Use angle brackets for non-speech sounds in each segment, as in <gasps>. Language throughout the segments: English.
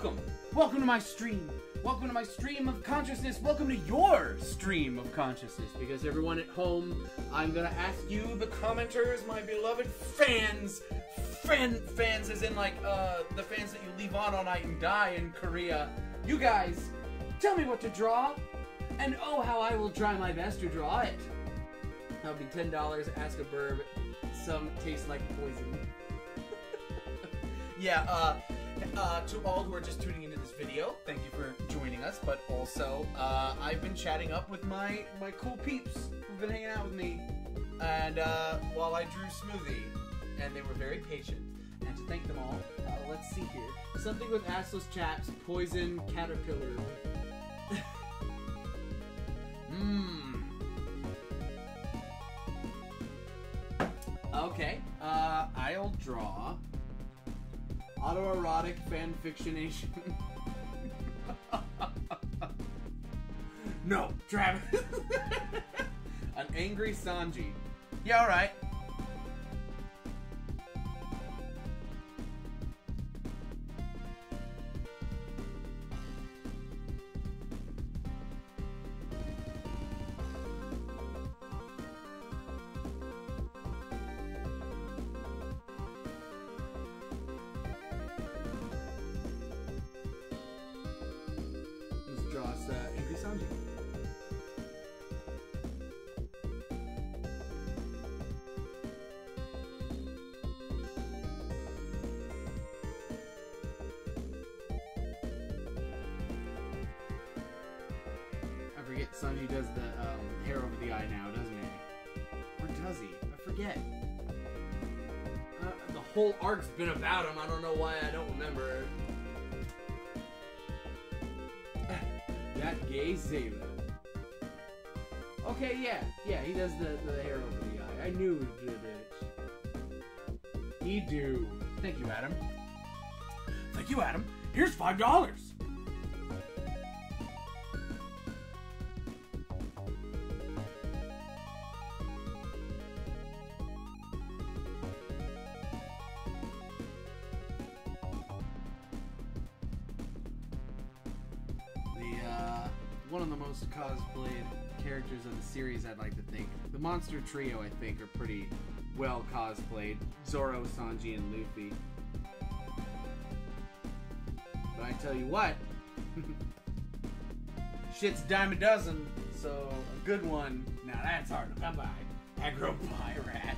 welcome. Welcome to my stream. Welcome to my stream of consciousness. Welcome to your stream of consciousness. Because everyone at home, I'm gonna ask you, the commenters, my beloved fans, fan fans, as in like uh, the fans that you leave on all night and die in Korea. You guys, tell me what to draw, and oh, how I will try my best to draw it. That would be ten dollars. Ask a burb. Some taste like poison. <laughs> yeah. Uh, uh, to all who are just tuning into this video, thank you for joining us. But also, uh, I've been chatting up with my my cool peeps who've been hanging out with me, and uh, while I drew Smoothie, and they were very patient. And to thank them all, uh, let's see here. Something with assless chaps, poison, caterpillar. Mmm. <laughs> Okay, uh, I'll draw autoerotic fanfictionation. no, Travis. <laughs> An angry Sanji. Yeah, alright. Arc's been about him. I don't know why I don't remember. that gay sailor. Okay, yeah, yeah, he does the, the hair over the eye. I knew he did it. He do. Thank you, Adam. Thank you, Adam. Here's five dollars. Series, I'd like to think. The Monster Trio, I think, are pretty well cosplayed. Zoro, Sanji, and Luffy. But I tell you what, <laughs> shit's dime a dozen, so a good one. Now that's hard to come by. Aggro Pirate.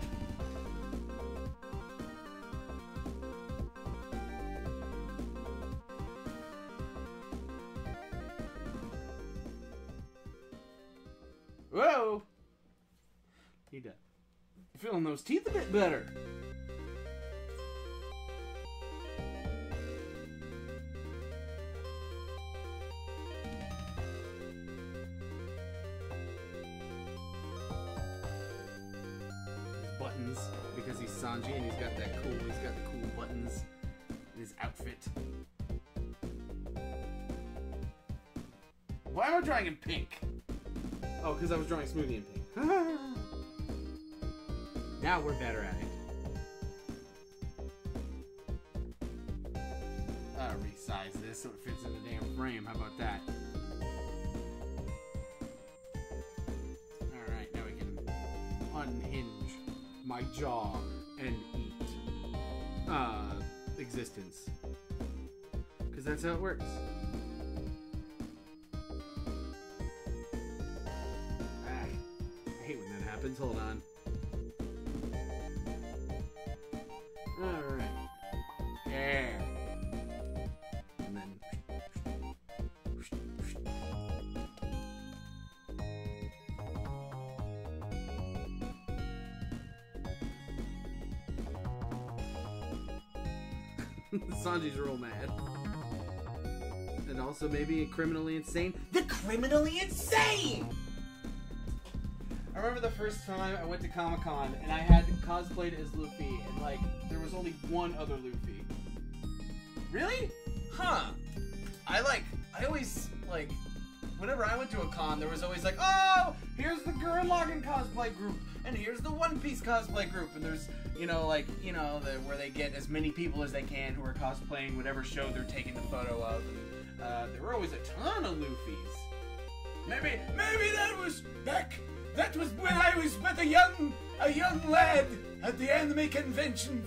Feeling those teeth a bit better. Buttons because he's Sanji and he's got that cool. He's got the cool buttons in his outfit. Why am I drawing in pink? Oh, because I was drawing Smoothie in pink. <laughs> now we're better at it. Uh, resize this so it fits in the damn frame. How about that? Alright, now we can unhinge my jaw and eat uh, existence. Because that's how it works. Ah, I hate when that happens. Hold on. <laughs> Sanji's real mad. And also maybe criminally insane. The criminally insane! I remember the first time I went to Comic Con and I had cosplayed as Luffy, and like there was only one other Luffy. Really? Huh. I like. I always like. Whenever I went to a con, there was always like, oh, here's the Gurren Lagann cosplay group, and here's the One Piece cosplay group, and there's you know like you know the, where they get as many people as they can who are cosplaying whatever show they're taking the photo of. And, uh, there were always a ton of Luffy's. Maybe maybe that was back. That was when I was but a young a young lad at the anime conventions,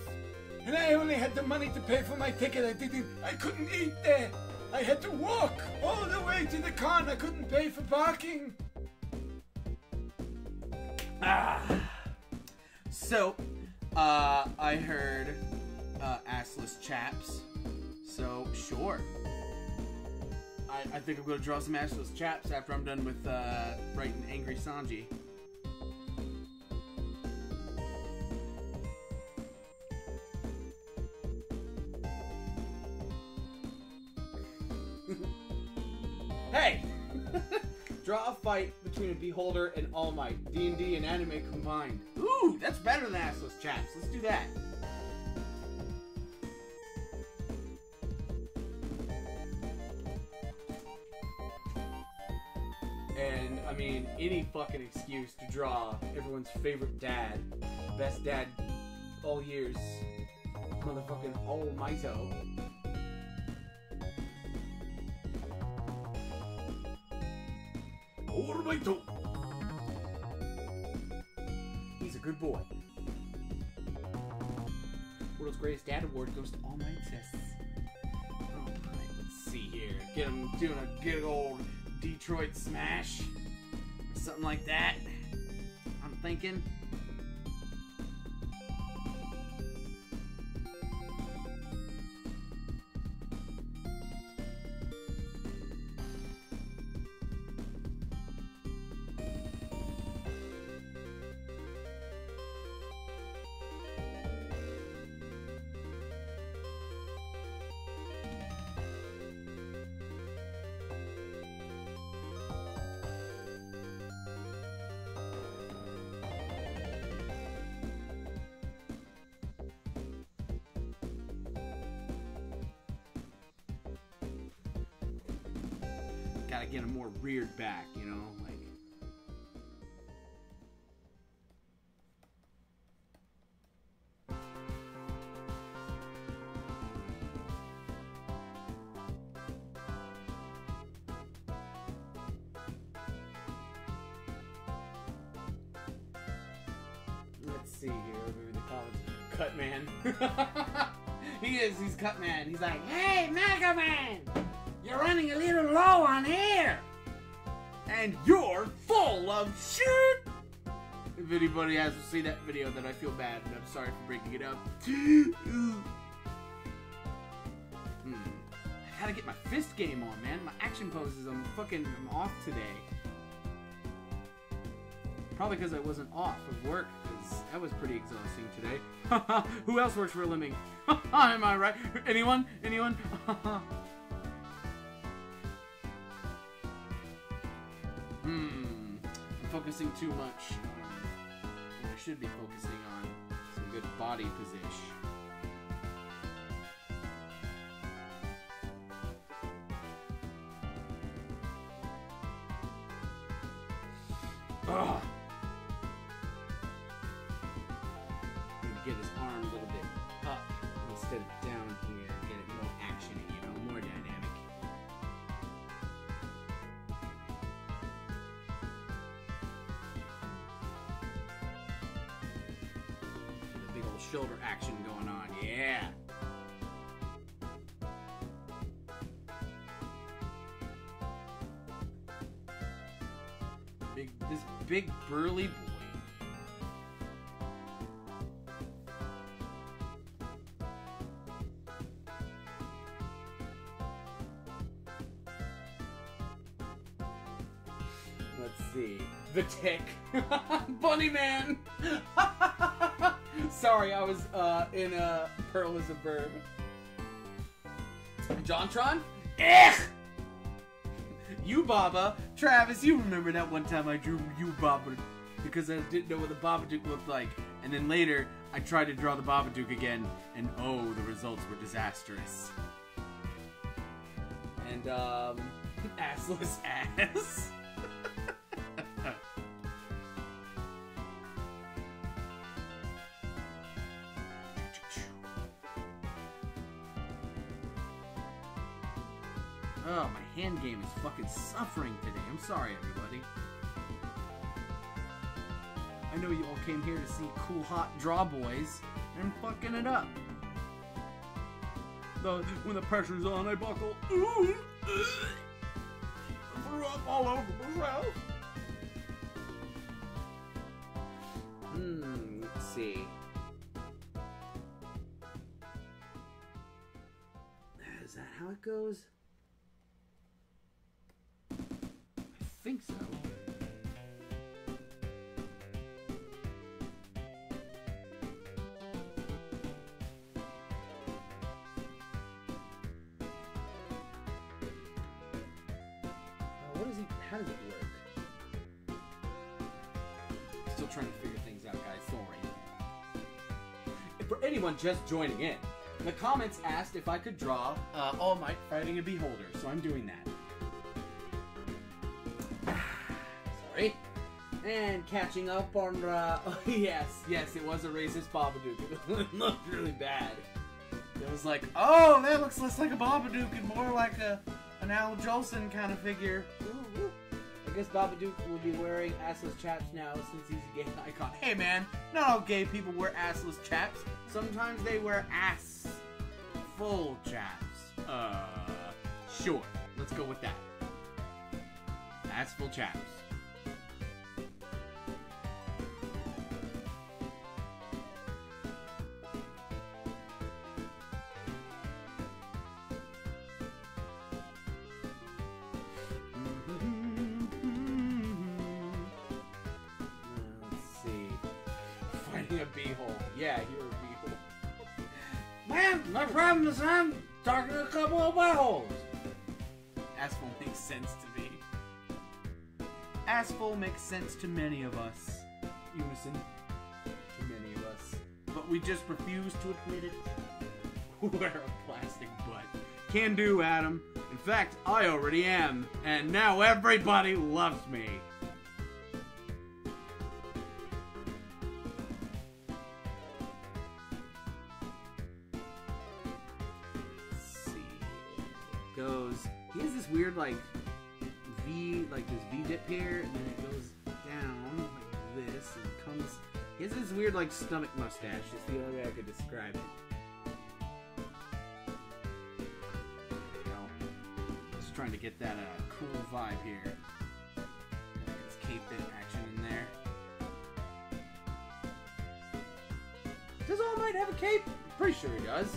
and I only had the money to pay for my ticket. I didn't. I couldn't eat there. I had to walk all the way to the con. I couldn't pay for parking. Ah. So, uh, I heard uh, assless chaps. So, sure. I, I think I'm gonna draw some assless chaps after I'm done with uh, writing Angry Sanji. <laughs> hey! <laughs> Draw a fight between a Beholder and All Might. D&D and anime combined. Ooh, that's better than assless chaps. Let's do that. And, I mean, any fucking excuse to draw everyone's favorite dad. Best dad all years. Motherfucking All Mighto. Almighto! He's a good boy. World's Greatest Dad Award goes to All Might Tests. Alright, let's see here. Get him doing a good old Detroit smash. Something like that. I'm thinking. Reared back, you know? Like. Let's see here. The college cut man. <laughs> he is. He's cut man. He's like, hey, Mega Man, you're running a little low on air, and you're full of shit. If anybody has to see that video, then I feel bad, and I'm sorry for breaking it up. <gasps> hmm. I gotta get my fist game on, man. My action poses, I'm fucking I'm off today. Probably because I wasn't off of work, because that was pretty exhausting today. <laughs> Who else works for a living? <laughs> Am I right? Anyone? Anyone? <laughs> focusing too much I should be focusing on. Some good body position. Big, this big burly boy. Let's see. The Tick. <laughs> Bunny Man. <laughs> Sorry, I was uh, in a Pearl is a Verb. Jontron? Ugh! You Baba. Travis, you remember that one time I drew you Baba because I didn't know what the Babadook looked like. And then later, I tried to draw the Babadook again, and oh, the results were disastrous. And, um, <laughs> assless <laughs> ass. Fucking suffering today. I'm sorry, everybody. I know you all came here to see cool, hot draw boys. and I'm fucking it up. Though, when the pressure's on, I buckle. Ooh, I threw up all over myself. Anyone just joining in, the comments asked if I could draw uh, All Might fighting a beholder, so I'm doing that. <sighs> Sorry. And catching up on, uh, <laughs> oh, yes, yes, it was a racist Babadook. <laughs> It looked really bad. It was like, oh, that looks less like a Babadook and more like a an Al Jolson kind of figure. I guess Babadook will be wearing assless chaps now since he's a gay <laughs> icon. Hey man, not all gay people wear assless chaps. Sometimes they wear ass full chaps. Uh, sure. Let's go with that. Ass full chaps. Sense to many of us. Unison. To many of us. But we just refuse to admit it. <laughs> We're a plastic butt. Can do, Adam. In fact, I already am. And now everybody loves me. Stomach mustache. It's the only way I could describe it. Just trying to get that uh, cool vibe here. It's cape bit action in there. Does All Might have a cape? Pretty sure he does.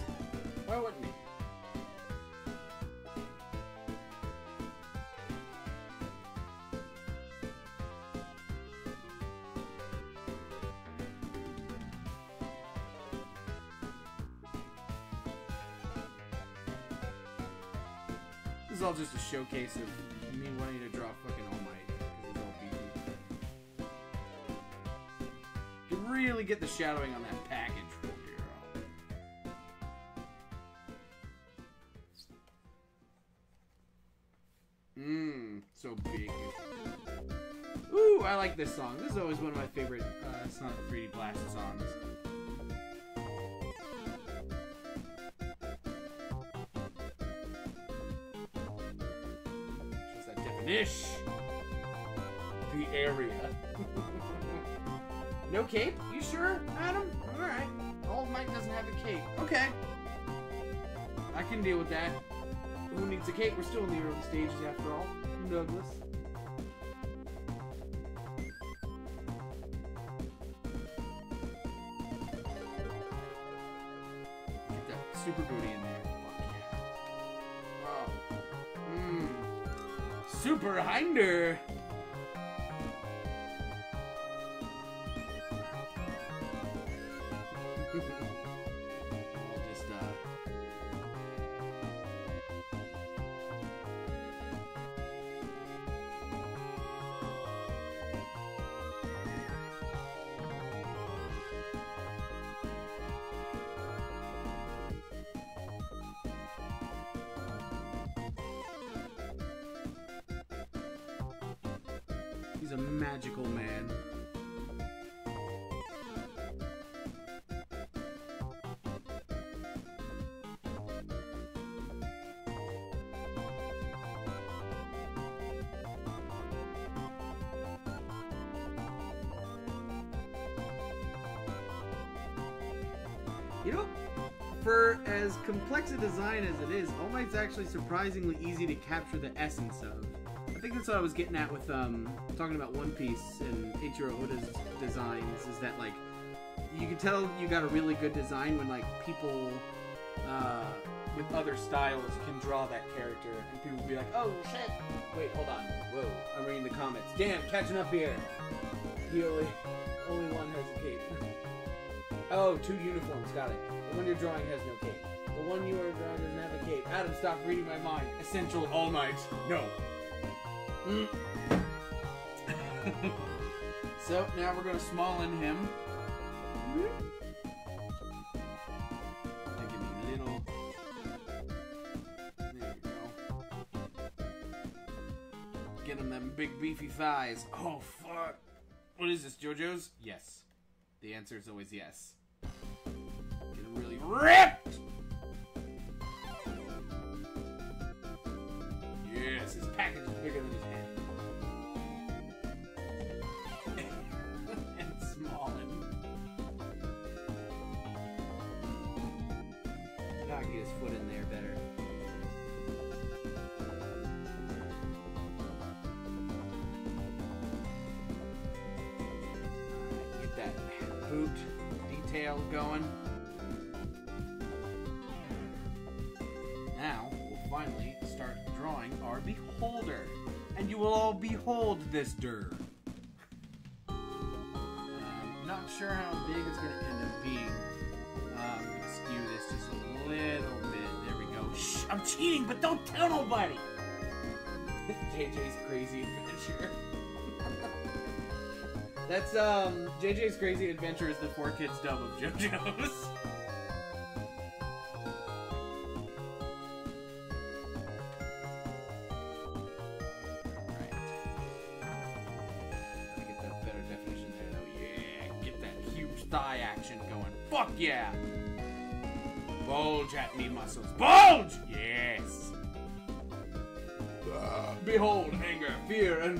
Showcase of me wanting to draw fucking All Might. You really get the shadowing on that package. Mmm, so big. Ooh, I like this song. This is always one of my favorite uh, Sonic 3D Blast songs. Just. The area. no cape? You sure, Adam? Alright. All Might doesn't have a cape. Okay. I can deal with that. Who needs a cape? We're still in the early stages after all. Douglas. Complex a design as it is, All Might's actually surprisingly easy to capture the essence of. I think that's what I was getting at with um, talking about One Piece and Eiichiro Oda's designs, is that like you can tell you got a really good design when like people uh, with other styles can draw that character, and people will be like, "Oh shit! Wait, hold on. Whoa, I'm reading the comments. Damn, catching up here. He only only one has a cape. <laughs> oh, two uniforms. Got it. The one you're drawing has no cape. One you are have a cape. Adam, stop reading my mind. Essential All night. No. Mm. <laughs> so now we're gonna small in him. Little. There we go. Get him them big beefy thighs. Oh fuck. What is this, JoJo's? Yes. The answer is always yes. Get him really ripped! His package is bigger than his head. <laughs> and. Gotta get his foot in there better. Get that boot detail going. This der. Um, not sure how big it's going to end up being. Um, I'm gonna skew this just a little bit. There we go. Shh, I'm cheating, but don't tell nobody. <laughs> JJ's crazy adventure. <laughs> That's um JJ's crazy adventure is the four kids dub of JoJo's. <laughs>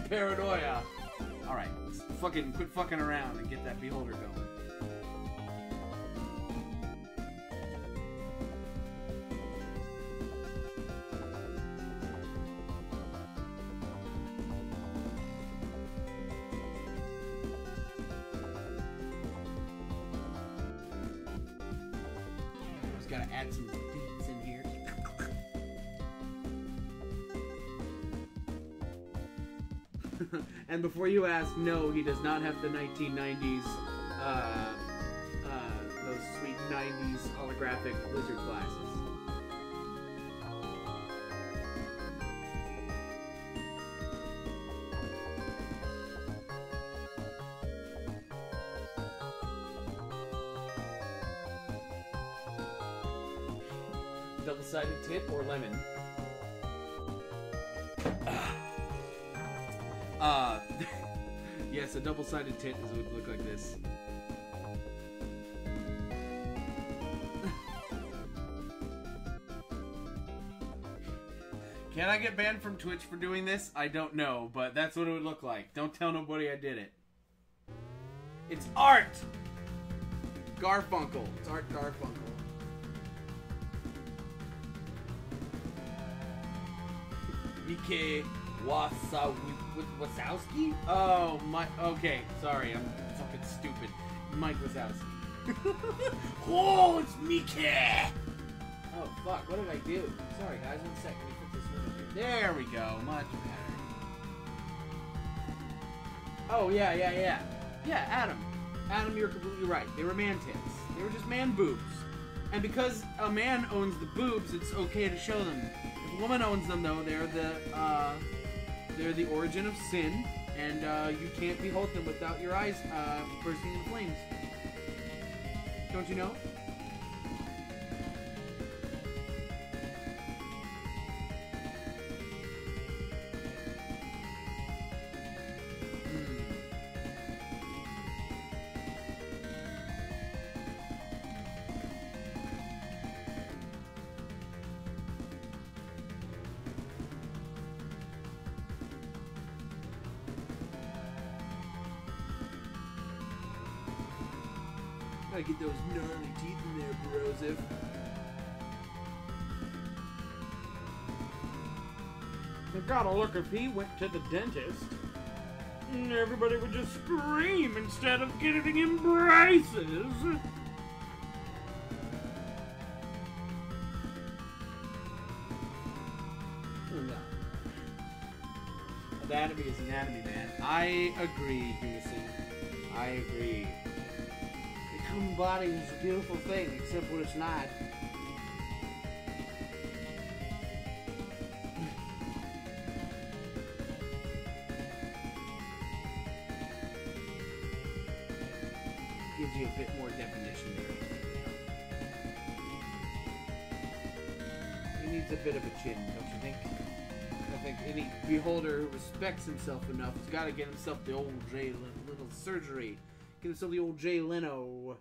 paranoia. Alright, fucking quit fucking around and get that beholder going. And before you ask, no, he does not have the 1990s, uh, uh, those sweet 90s holographic lizard glasses. Double-sided tip or lemon? Double-sided tit is would look like this. Can I get banned from Twitch for doing this? I don't know, but that's what it would look like. Don't tell nobody I did it. It's art! Garfunkel. It's Art Garfunkel. Mike Wasa Wazowski? Oh my. Okay, sorry, I'm fucking stupid. Mike Wazowski. <laughs> oh, it's Mike. Oh fuck, what did I do? Sorry guys, one second. Let me put this one in here. There we go. Much better. Oh yeah, yeah, yeah. Yeah, Adam. Adam, you're completely right. They were man tits. They were just man boobs. And because a man owns the boobs, it's okay to show them. If a woman owns them, though, they're the uh, they're the origin of sin, and uh, you can't behold them without your eyes uh, bursting into flames. Don't you know? Gotta look if he went to the dentist. Everybody would just scream instead of getting him braces. Oh, no. Anatomy is anatomy, man. I agree, Doocy. I agree. The human body is a beautiful thing, except when it's not. Respects himself enough He's got to get himself the old Jay little surgery. Get himself the old Jay Leno.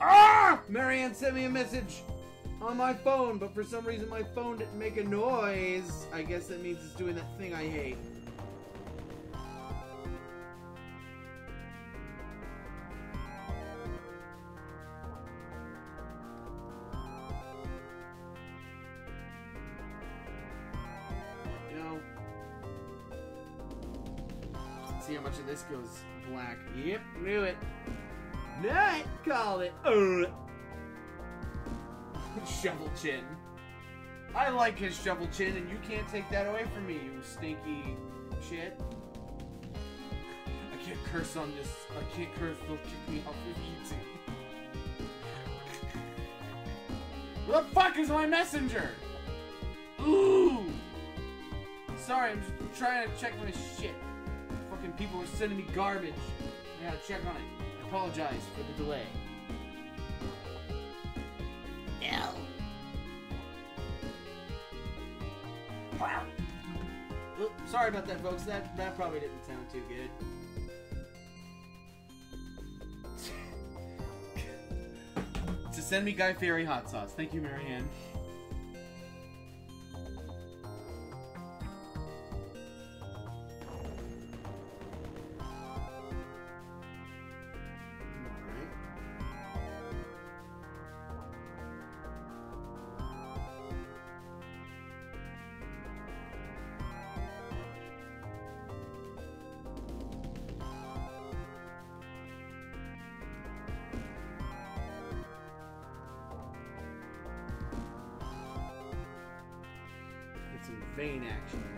Ah! Marianne sent me a message on my phone, but for some reason my phone didn't make a noise. I guess that means it's doing that thing I hate. Black. Yep, knew it. Knew call it. Uh. <laughs> shovel chin. I like his shovel chin, and you can't take that away from me, you stinky shit. I can't curse on this. I can't curse. They'll kick me off of YouTube. Where the fuck is my messenger? Ooh! Sorry, I'm just trying to check my shit. Fucking people were sending me garbage. I gotta check on it. I apologize for the delay. No. Wow. Oop, sorry about that, folks. That that probably didn't sound too good. <laughs> to send me Guy Fieri hot sauce. Thank you, Marianne. Vein action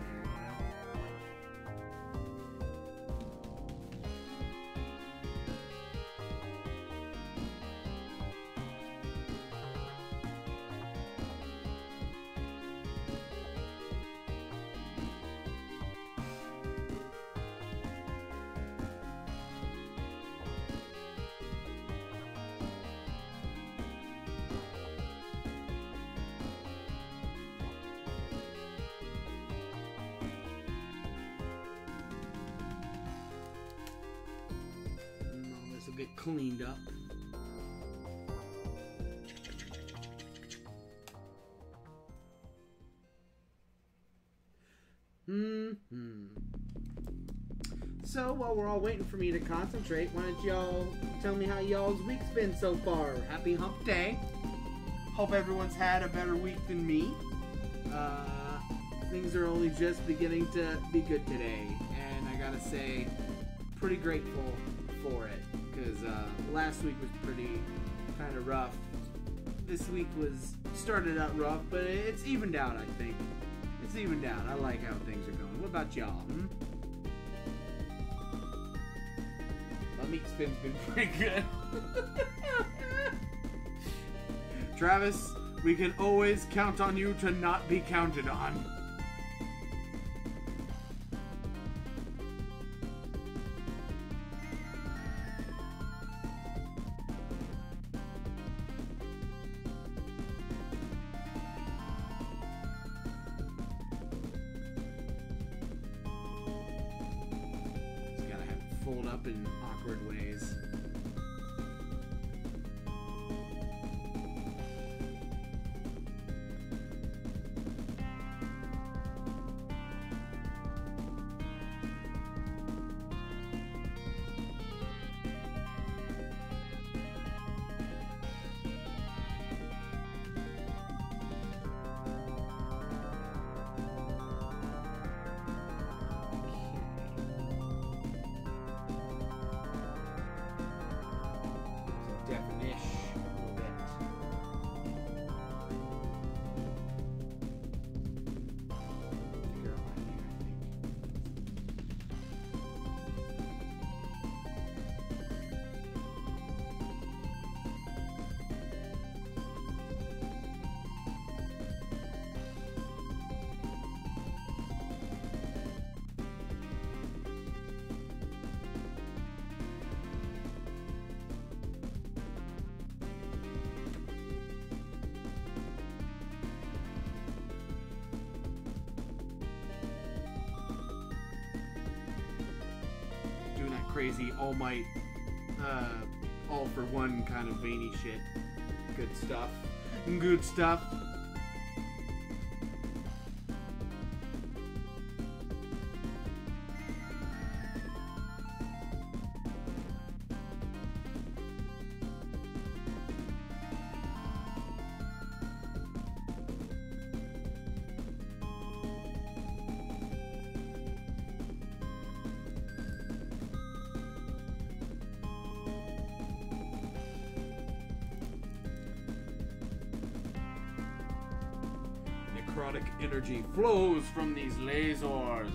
get cleaned up. Hmm. So while we're all waiting for me to concentrate, why don't y'all tell me how y'all's week's been so far? Happy Hump Day. Hope everyone's had a better week than me. Uh, things are only just beginning to be good today, and I gotta say, pretty grateful for it because uh, last week was pretty kind of rough. This week was started out rough, but it's evened out. I think it's evened out. I like how things are going. What about y'all? Hmm? My meat spin's been <laughs> pretty good. <laughs> Travis, we can always count on you to not be counted on. Kind of veiny shit. Good stuff. Good stuff. Flows from these lasers.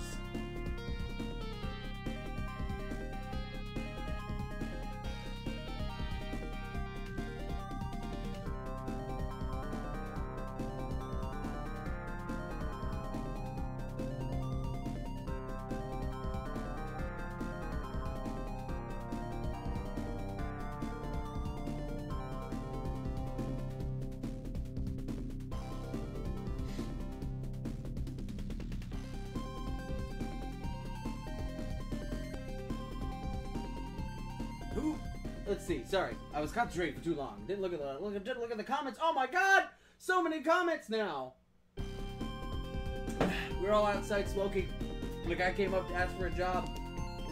Let's see. Sorry, I was concentrating for too long. Didn't look at the look at look at the comments. Oh my god! So many comments now. We're all outside smoking. The guy came up to ask for a job.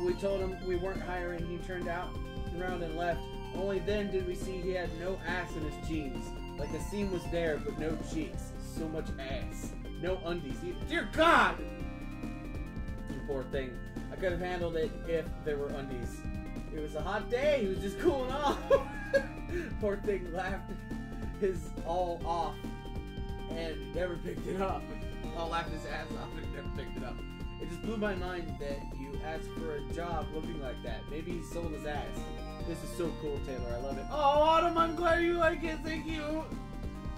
We told him we weren't hiring. He turned out around and left. Only then did we see he had no ass in his jeans. Like the seam was there, but no cheeks. So much ass. No undies either. Dear God! You poor thing. I could have handled it if there were undies. It was a hot day. He was just cooling off. <laughs> Poor thing laughed his all off and never picked it up. All laughed his ass off and never picked it up. It just blew my mind that you asked for a job looking like that. Maybe he sold his ass. This is so cool, Taylor. I love it. Oh, Autumn, I'm glad you like it. Thank you.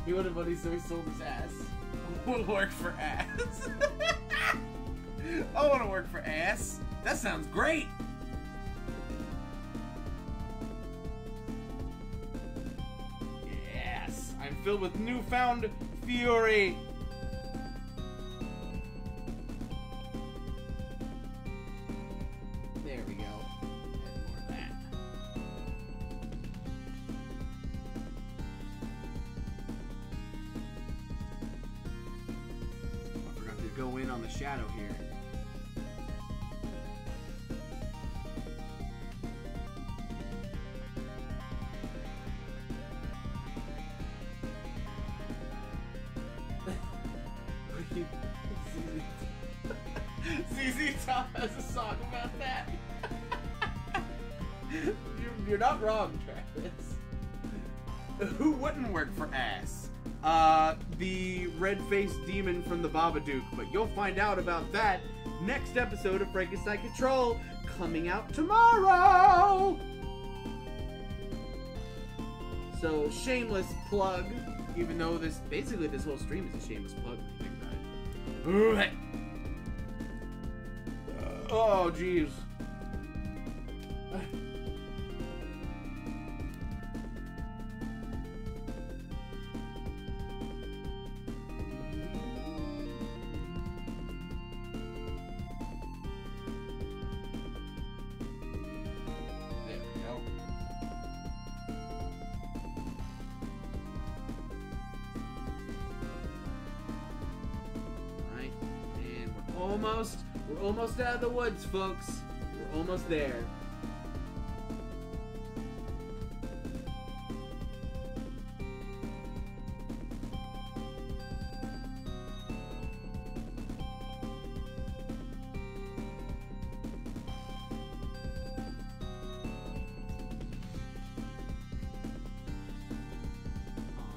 He would have money, so he sold his ass. <laughs> Will work for ass. <laughs> I want to work for ass. That sounds great. Filled with newfound fury. Red-faced demon from the Babadook, but you'll find out about that next episode of Frankenstein Control coming out tomorrow. So shameless plug, even though this basically this whole stream is a shameless plug. You think about it. Oh, jeez. The woods, folks. We're almost there.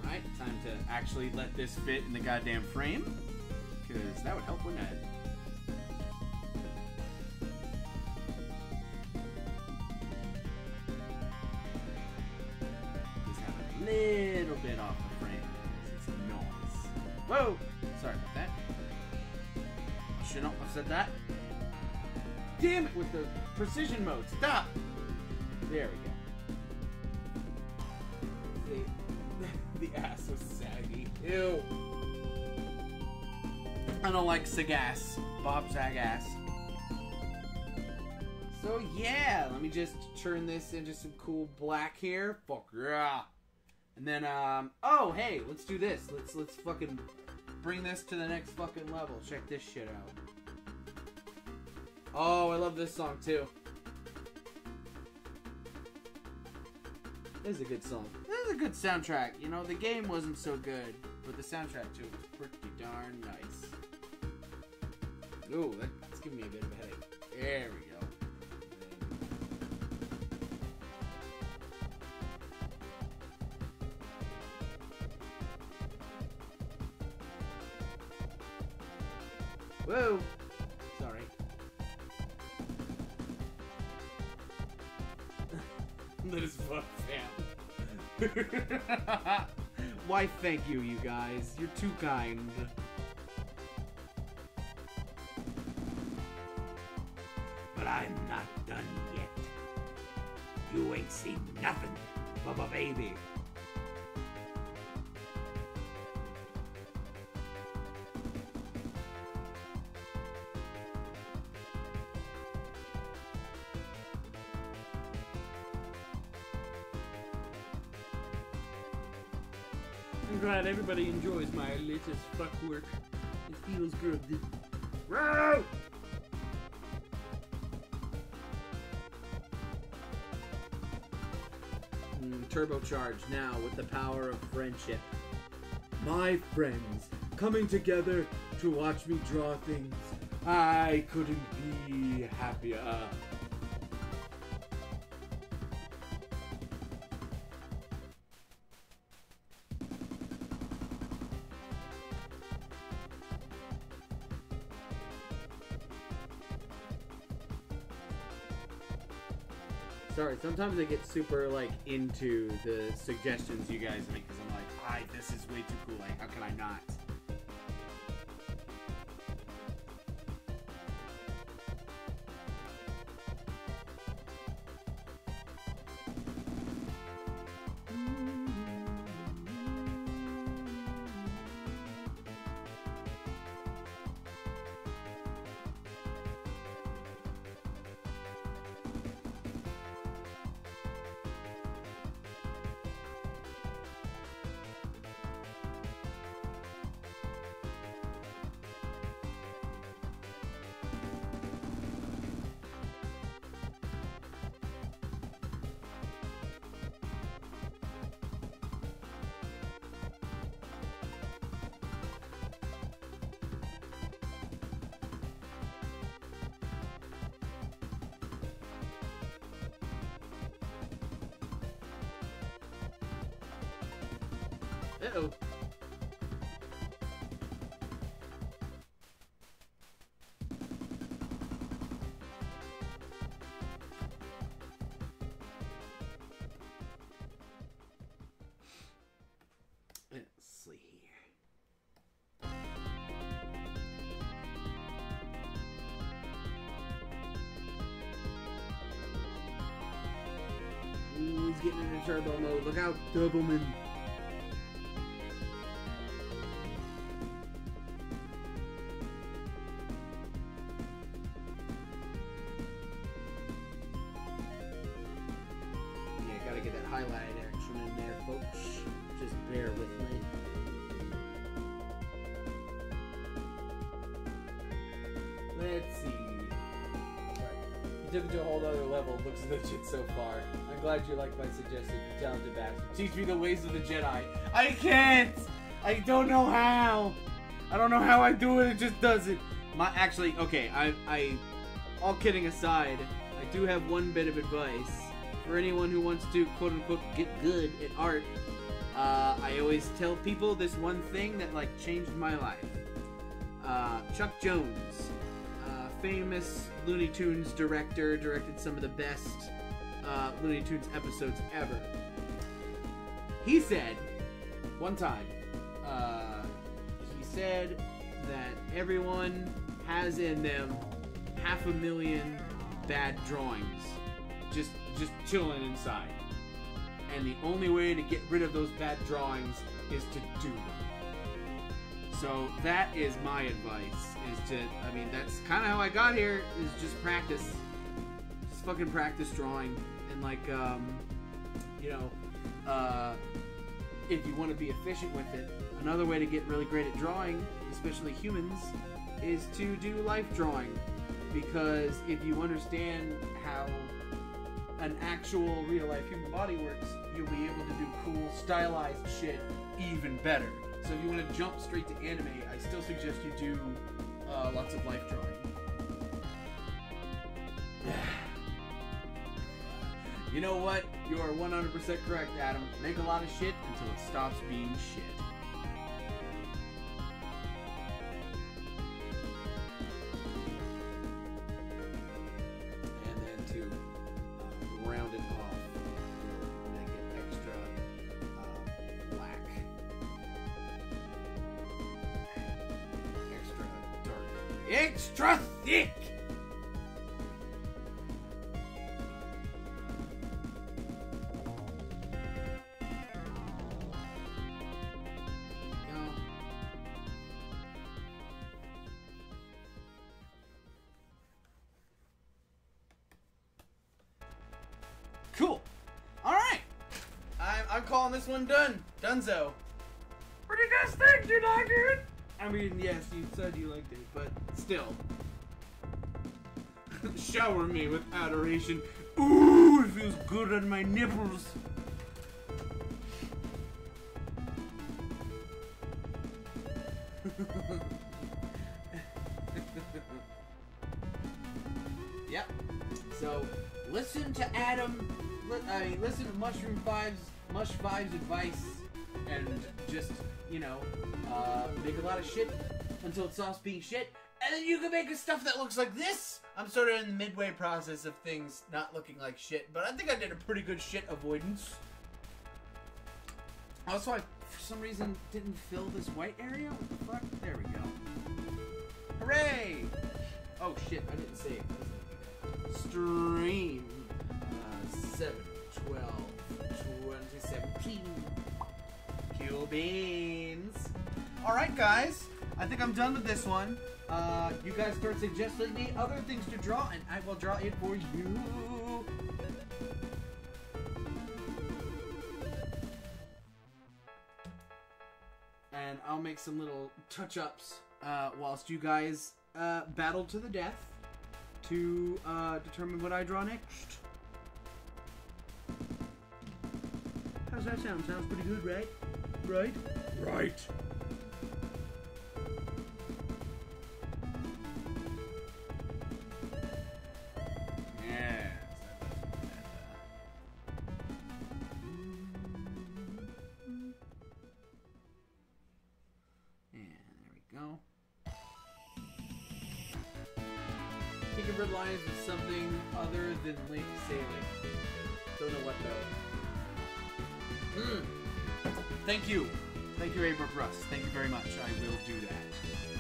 Alright, time to actually let this fit in the goddamn frame. Because that would help, wouldn't it? Precision mode. Stop! There we go. The, <laughs> the ass was saggy. Ew. I don't like sag ass. Bob sag ass. So yeah, let me just turn this into some cool black here. Fuck yeah. And then um oh hey, let's do this. Let's let's fucking bring this to the next fucking level. Check this shit out. Oh, I love this song too. This is a good song. This is a good soundtrack. You know, the game wasn't so good, but the soundtrack too was pretty darn nice. Ooh, that's giving me a bit of a headache. There we go. Whoa! That is fuck Sam. <laughs> Why, thank you, you guys. You're too kind. But I'm not done yet. You ain't seen nothing, Bubba Baby. Everybody enjoys my latest fuck work. It feels good. Row! Mm, turbocharged now with the power of friendship. My friends coming together to watch me draw things. I couldn't be happier. Sometimes I get super like into the suggestions you guys make because I'm like, hi, this is way too cool. Like, how can I not? Doubleman. Yeah, gotta get that highlight action in there, folks. Just bear with me. Let's see. You took it to a whole other level. Looks <laughs> legit so far. Glad you like my suggestion, you talented bastard. Teach me the ways of the Jedi. I can't! I don't know how! I don't know how I do it, it just does it. My actually, okay, I I all kidding aside, I do have one bit of advice. For anyone who wants to quote unquote get good at art, uh, I always tell people this one thing that like changed my life. Uh, Chuck Jones, uh, famous Looney Tunes director, directed some of the best uh, Looney Tunes episodes ever. He said one time, uh, he said that everyone has in them half a million bad drawings, just just chilling inside, and the only way to get rid of those bad drawings is to do them. So that is my advice. Is to, I mean, that's kind of how I got here. Is just practice. Just fucking practice drawing and like um, you know, uh, if you want to be efficient with it, another way to get really great at drawing, especially humans, is to do life drawing. Because if you understand how an actual real life human body works, you'll be able to do cool stylized shit even better. So if you want to jump straight to anime, I still suggest you do uh, lots of life drawing. <sighs> <sighs> you know what? You are 100% correct, Adam. Make a lot of shit until it stops being shit. One done. Dunzo. What do you guys think? Do you like it? I mean, yes, you said you liked it, but still. <laughs> Shower me with adoration. Ooh, it feels good on my nipples. Lot of shit until it stops being shit, and then you can make a stuff that looks like this. I'm sort of in the midway process of things not looking like shit, but I think I did a pretty good shit avoidance. Also, I for some reason didn't fill this white area. What the fuck? There we go. Hooray! Oh shit, I didn't save. Stream. Uh, 7, 12, 20, 17. Kill beans. Alright, guys. I think I'm done with this one. Uh, you guys start suggesting me other things to draw, and I will draw it for you. And I'll make some little touch-ups uh, whilst you guys uh, battle to the death to uh, determine what I draw next. How's that sound? Sounds pretty good, right? Right? Right. Red Lions is something other than Lake Sailing. Don't know what though. Hmm. Thank you. Thank you, Abram Russ. Thank you very much. I will do that.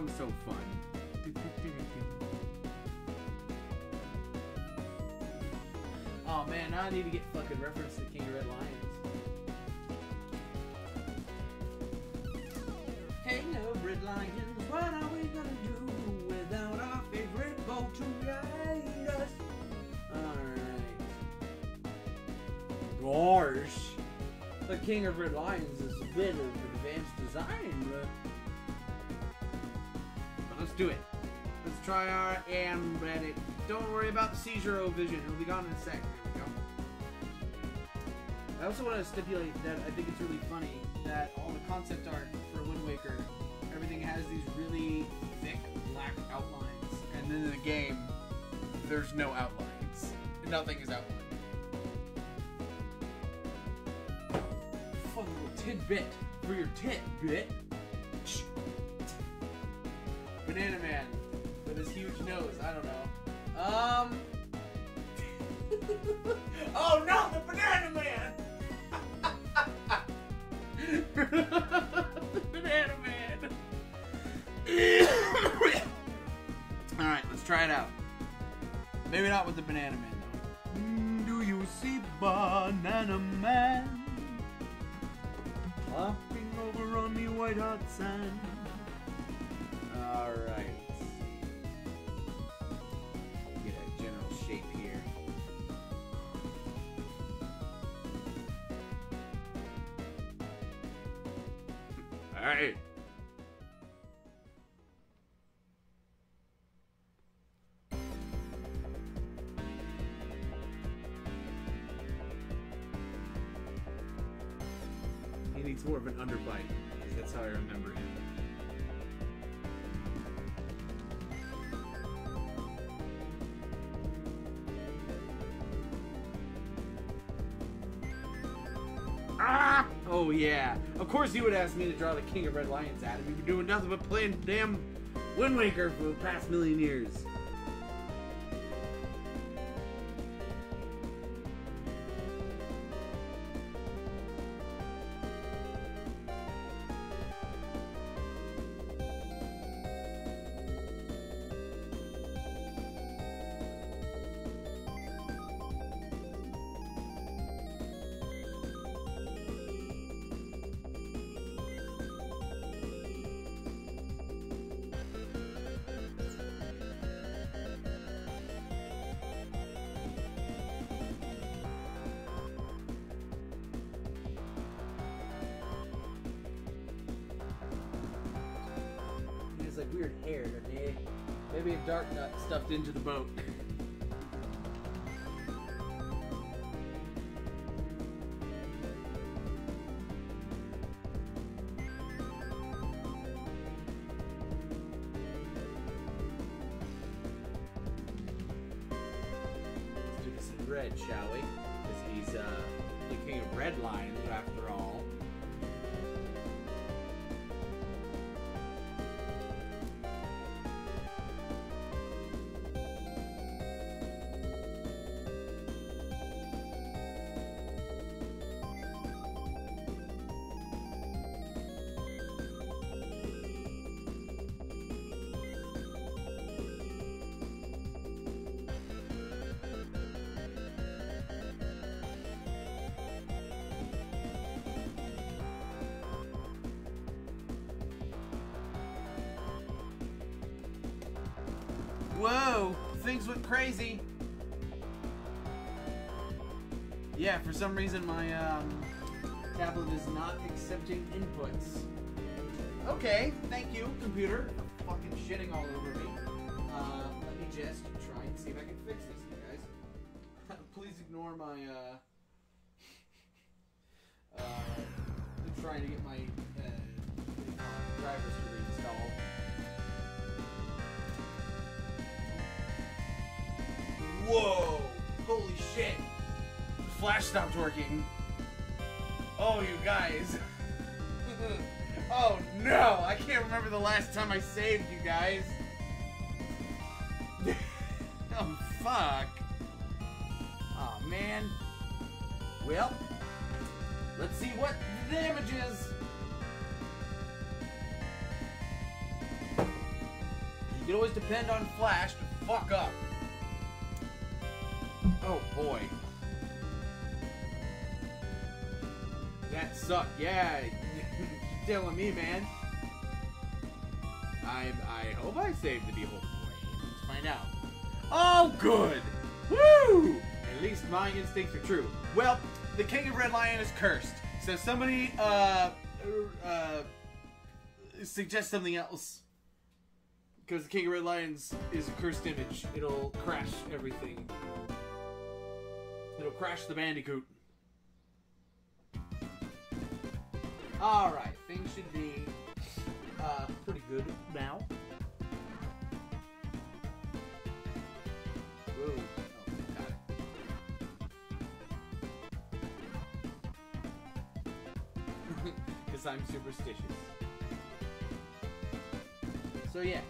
Song's so fun. Oh man, I need to get fucking reference to King of Red Lions. King of Red Lions, what are we gonna do without our favorite boat to guide us? Alright. Gosh. The King of Red Lions is a bit of advanced design, but do it. Let's try our and Reddit. Don't worry about the seizure O vision. It'll be gone in a sec. I also want to stipulate that I think it's really funny that all the concept art for Wind Waker, everything has these really thick black outlines, and then in the game, there's no outlines. Nothing is outlined. Fun little tidbit for your tidbit. Banana Man with his huge nose. I don't know. Um. <laughs> oh no, the Banana Man! the <laughs> Banana Man. <coughs> Alright, let's try it out. Maybe not with the Banana Man though. Mm, Do you see Banana Man hopping over on the white hot sand? All right. Yeah. Of course you would ask me to draw the King of Red Lions at him. We've been doing nothing but playing damn Wind Waker for the past million years. Things went crazy. Yeah, for some reason my um, tablet is not accepting inputs. Okay, thank you, computer, for fucking shitting all over me. Uh, let me just try and see if I can fix this, guys. <laughs> Please ignore my, flash stopped working. Oh, you guys. <laughs> oh no! I can't remember the last time I saved you guys. <laughs> oh fuck. Oh man. Well, let's see what the damage is. You can always depend on Flash to fuck up. Oh boy. Sucked. Yeah, <laughs> you're telling me, man. I I hope I saved the behold. Wait, let's find out. Oh, good. Woo! At least my instincts are true. Well, the King of Red Lion is cursed. So somebody uh uh suggest something else. Because the King of Red Lions is a cursed image. It'll crash everything. It'll crash the Bandicoot. Alright, things should be uh, pretty good now. Whoa. Oh. Because <laughs> I'm superstitious. So, yeah.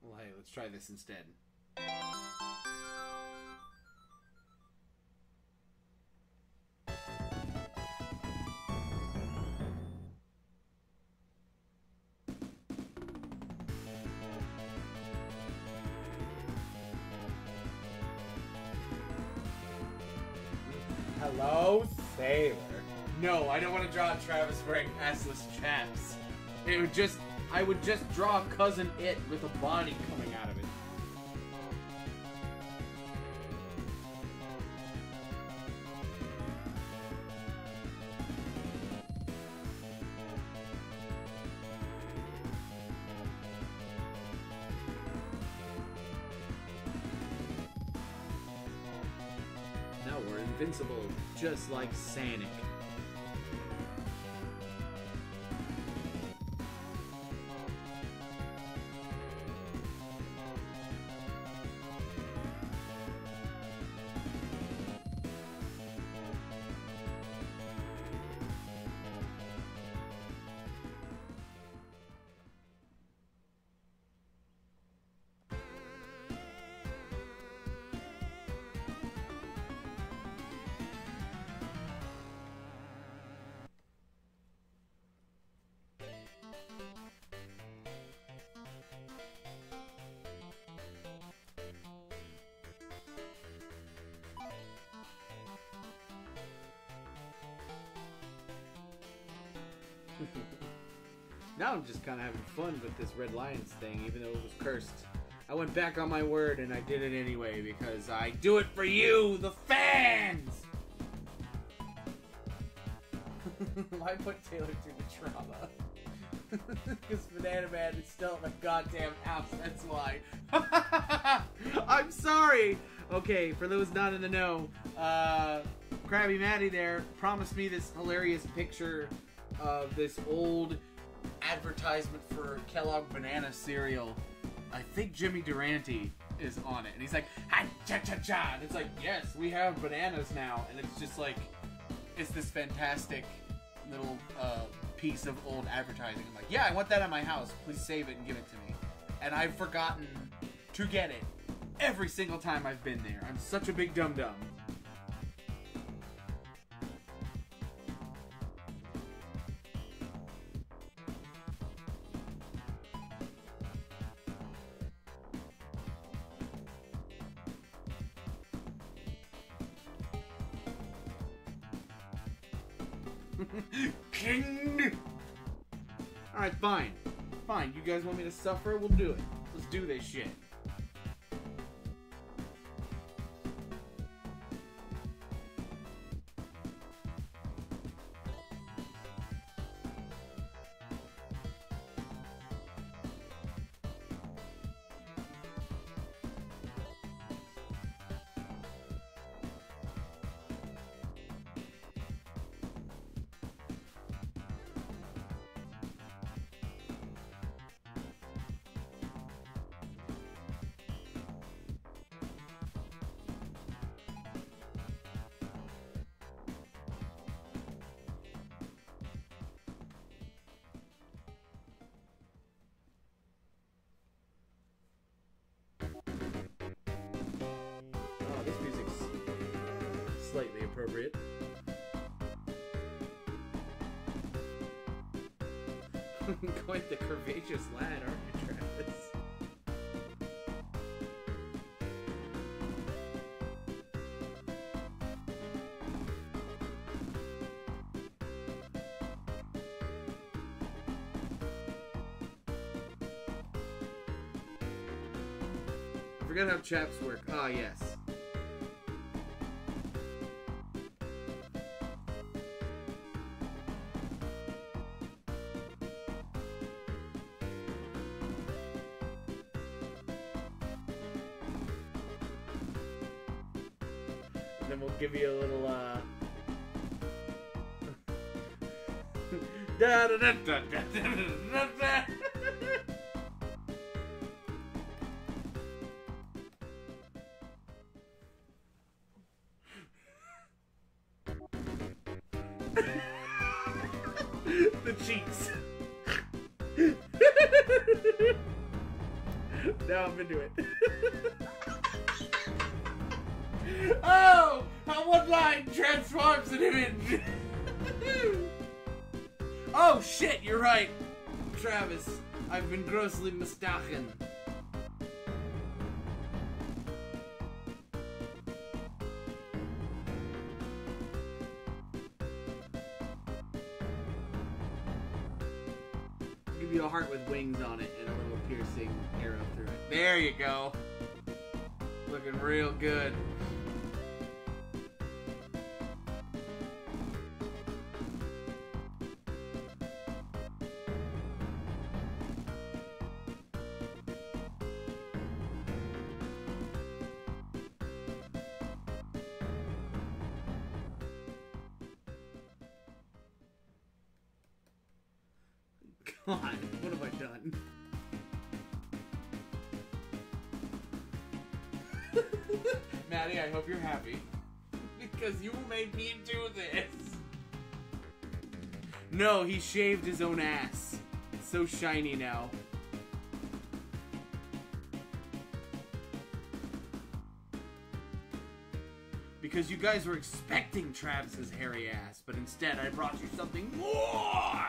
Well, hey, let's try this instead. I don't want to draw Travis wearing assless chaps. It would just, I would just draw cousin it with a body coming out of it. Now we're invincible, just like Sanic. Just kind of having fun with this Red Lions thing, even though it was cursed. I went back on my word and I did it anyway because I do it for you, the fans! <laughs> Why put Taylor through the trauma? <laughs> Because Banana Man is still in the goddamn house, that's why. <laughs> I'm sorry! Okay, for those not in the know, uh, Krabby Matty there promised me this hilarious picture of this old advertisement for Kellogg banana cereal. I think Jimmy Durante is on it, and he's like, "Ha cha cha cha!" And it's like, "Yes, we have bananas now," and it's just like, it's this fantastic little uh, piece of old advertising. I'm like, "Yeah, I want that at my house. Please save it and give it to me." And I've forgotten to get it every single time I've been there. I'm such a big dum dum. Suffer? We'll do it. Let's do this shit. Slightly appropriate. <laughs> Quite the curvaceous lad, aren't you, Travis? I forgot how chaps work. Ah, yes. Aachen. Give you a heart with wings on it and a little piercing arrow through it. There you go. Looking real good. Shaved his own ass. So shiny now. Because you guys were expecting Travis's hairy ass, but instead I brought you something more!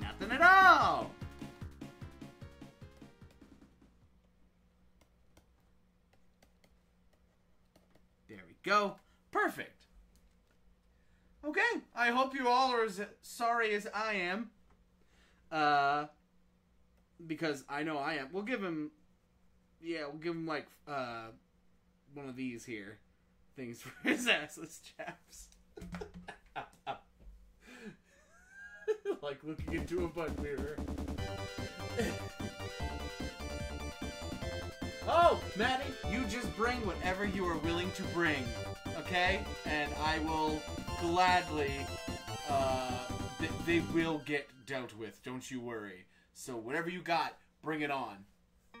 Nothing at all! Sorry as I am. Uh, because I know I am. We'll give him, yeah, we'll give him like uh, one of these here things <laughs> for his assless chaps. <laughs> like looking into a butt mirror. <laughs> oh, Maddie, you just bring whatever you are willing to bring, okay? And I will gladly, uh, th- they will get dealt with, don't you worry. So whatever you got, bring it on.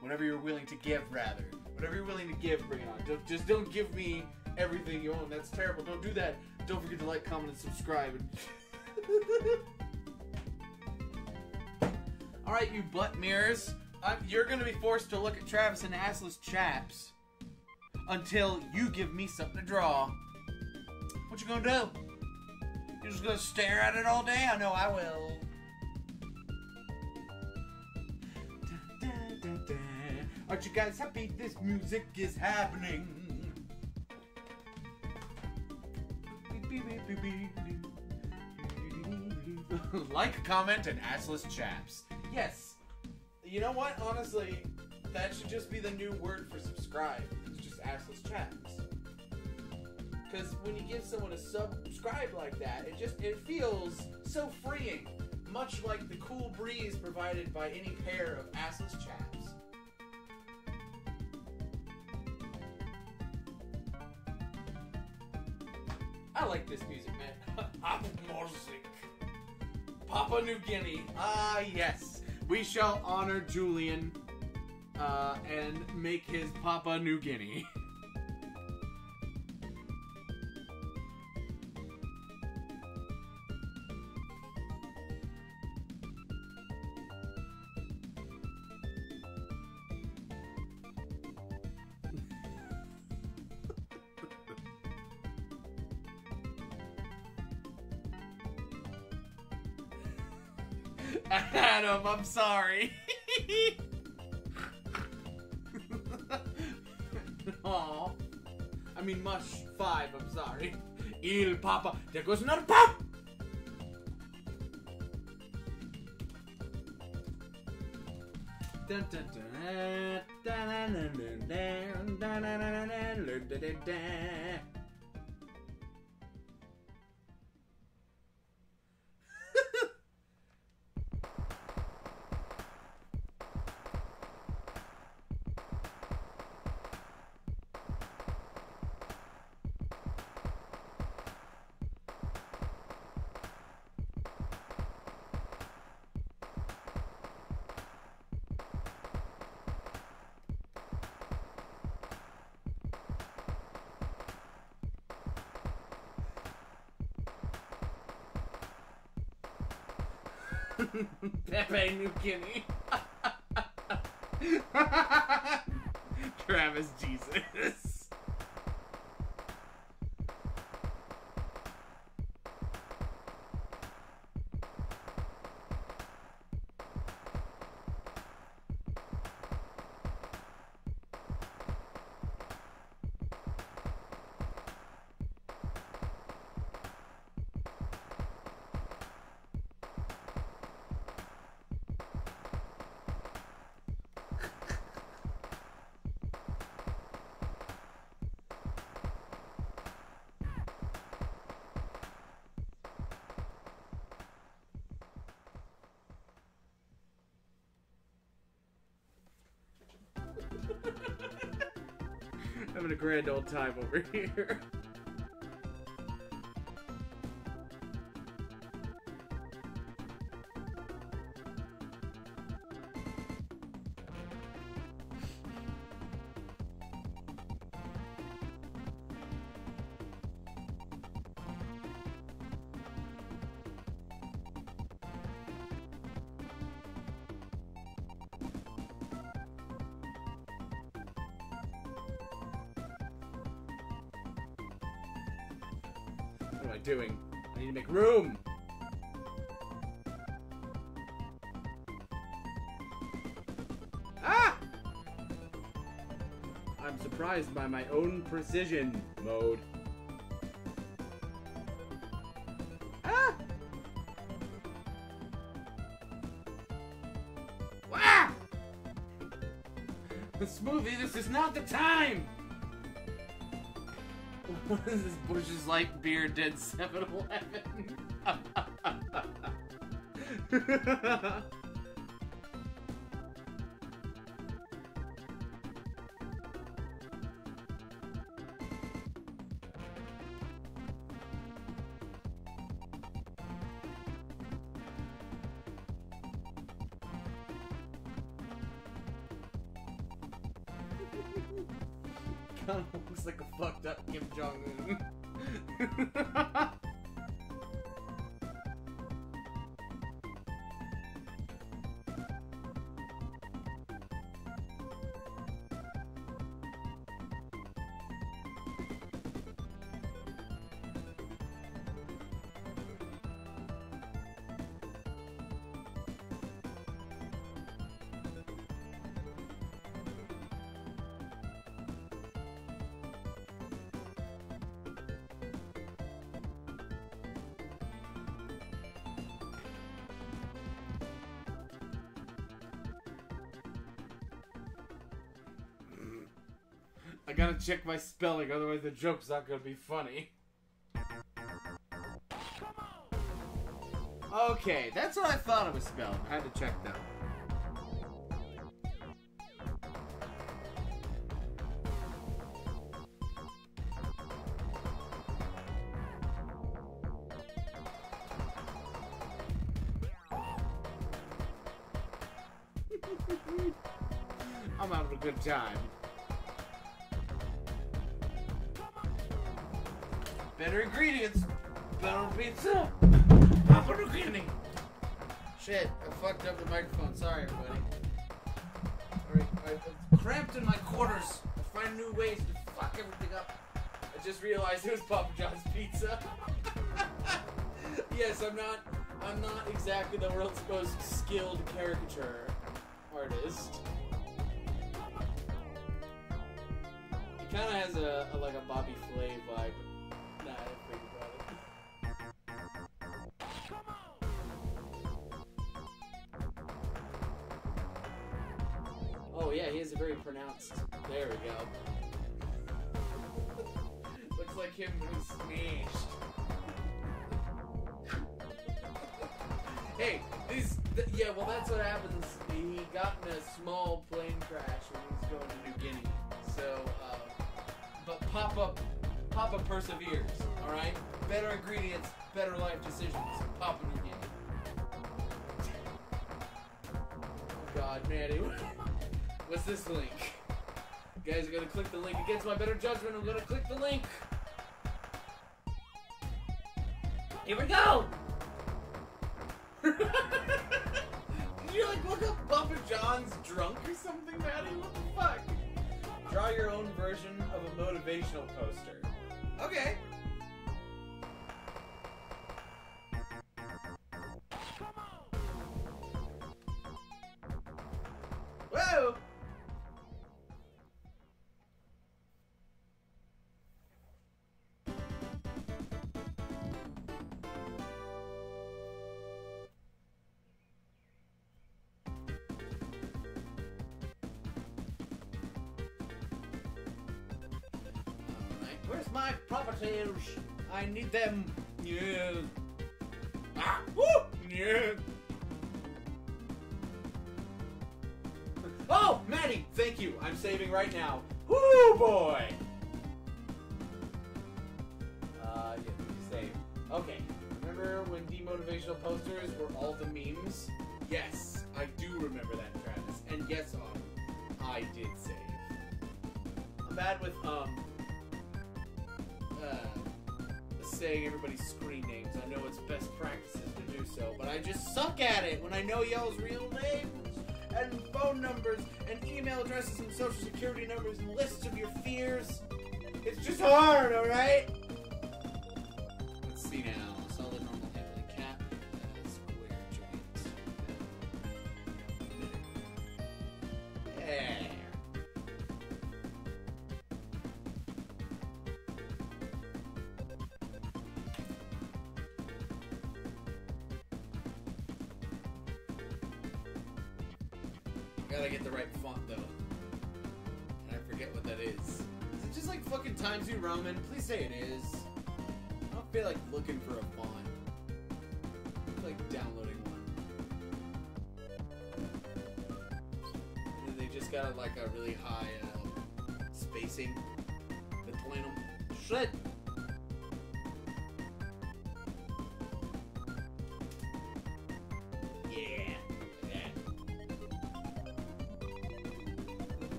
Whatever you're willing to give, rather. Whatever you're willing to give, bring it on. Don't, just don't give me everything you own. That's terrible. Don't do that. Don't forget to like, comment, and subscribe. <laughs> All right, you butt mirrors. Uh, you're gonna be forced to look at Travis and assless chaps until you give me something to draw. What you gonna do? You just gonna stare at it all day? I know I will. Aren't you guys happy this music is happening? like, comment, and assless chaps. Yes. You know what? Honestly, that should just be the new word for subscribe. It's just assless chaps. Because when you give someone a subscribe like that, it just it feels so freeing, much like the cool breeze provided by any pair of assless chaps. I like this music, man. <laughs> music. Papua New Guinea. Ah, yes. We shall honor Julian uh, and make his Papua New Guinea. <laughs> I'm sorry. Aw. I mean, Mush 5, I'm sorry. Il Papa. There goes another pop! Dun, dun, dun, Pepe New Guinea. <laughs> Travis Jesus. grand old time over <laughs> here. surprised by my own precision mode. Ah! Ah! <laughs> Smoothie, this is not the time! <laughs> What is this Bush's like beer did 7-Eleven? <laughs> I gotta check my spelling, otherwise the joke's not gonna be funny. Okay, that's what I thought it was spelled. I had to check that. skilled caricature artist. judgment. my properties. I need them. Yeah. Ah, woo! Yeah. Oh, Maddie, thank you. I'm saving right now. Woo, boy! Y'all's real names and phone numbers and email addresses and social security numbers and lists of your fears. It's just hard, alright?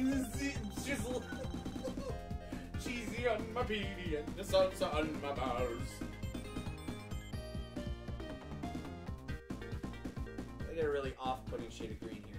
Spins jizzle. Cheesy on my peedy and the salsa on my bars. I get a really off-putting shade of green here.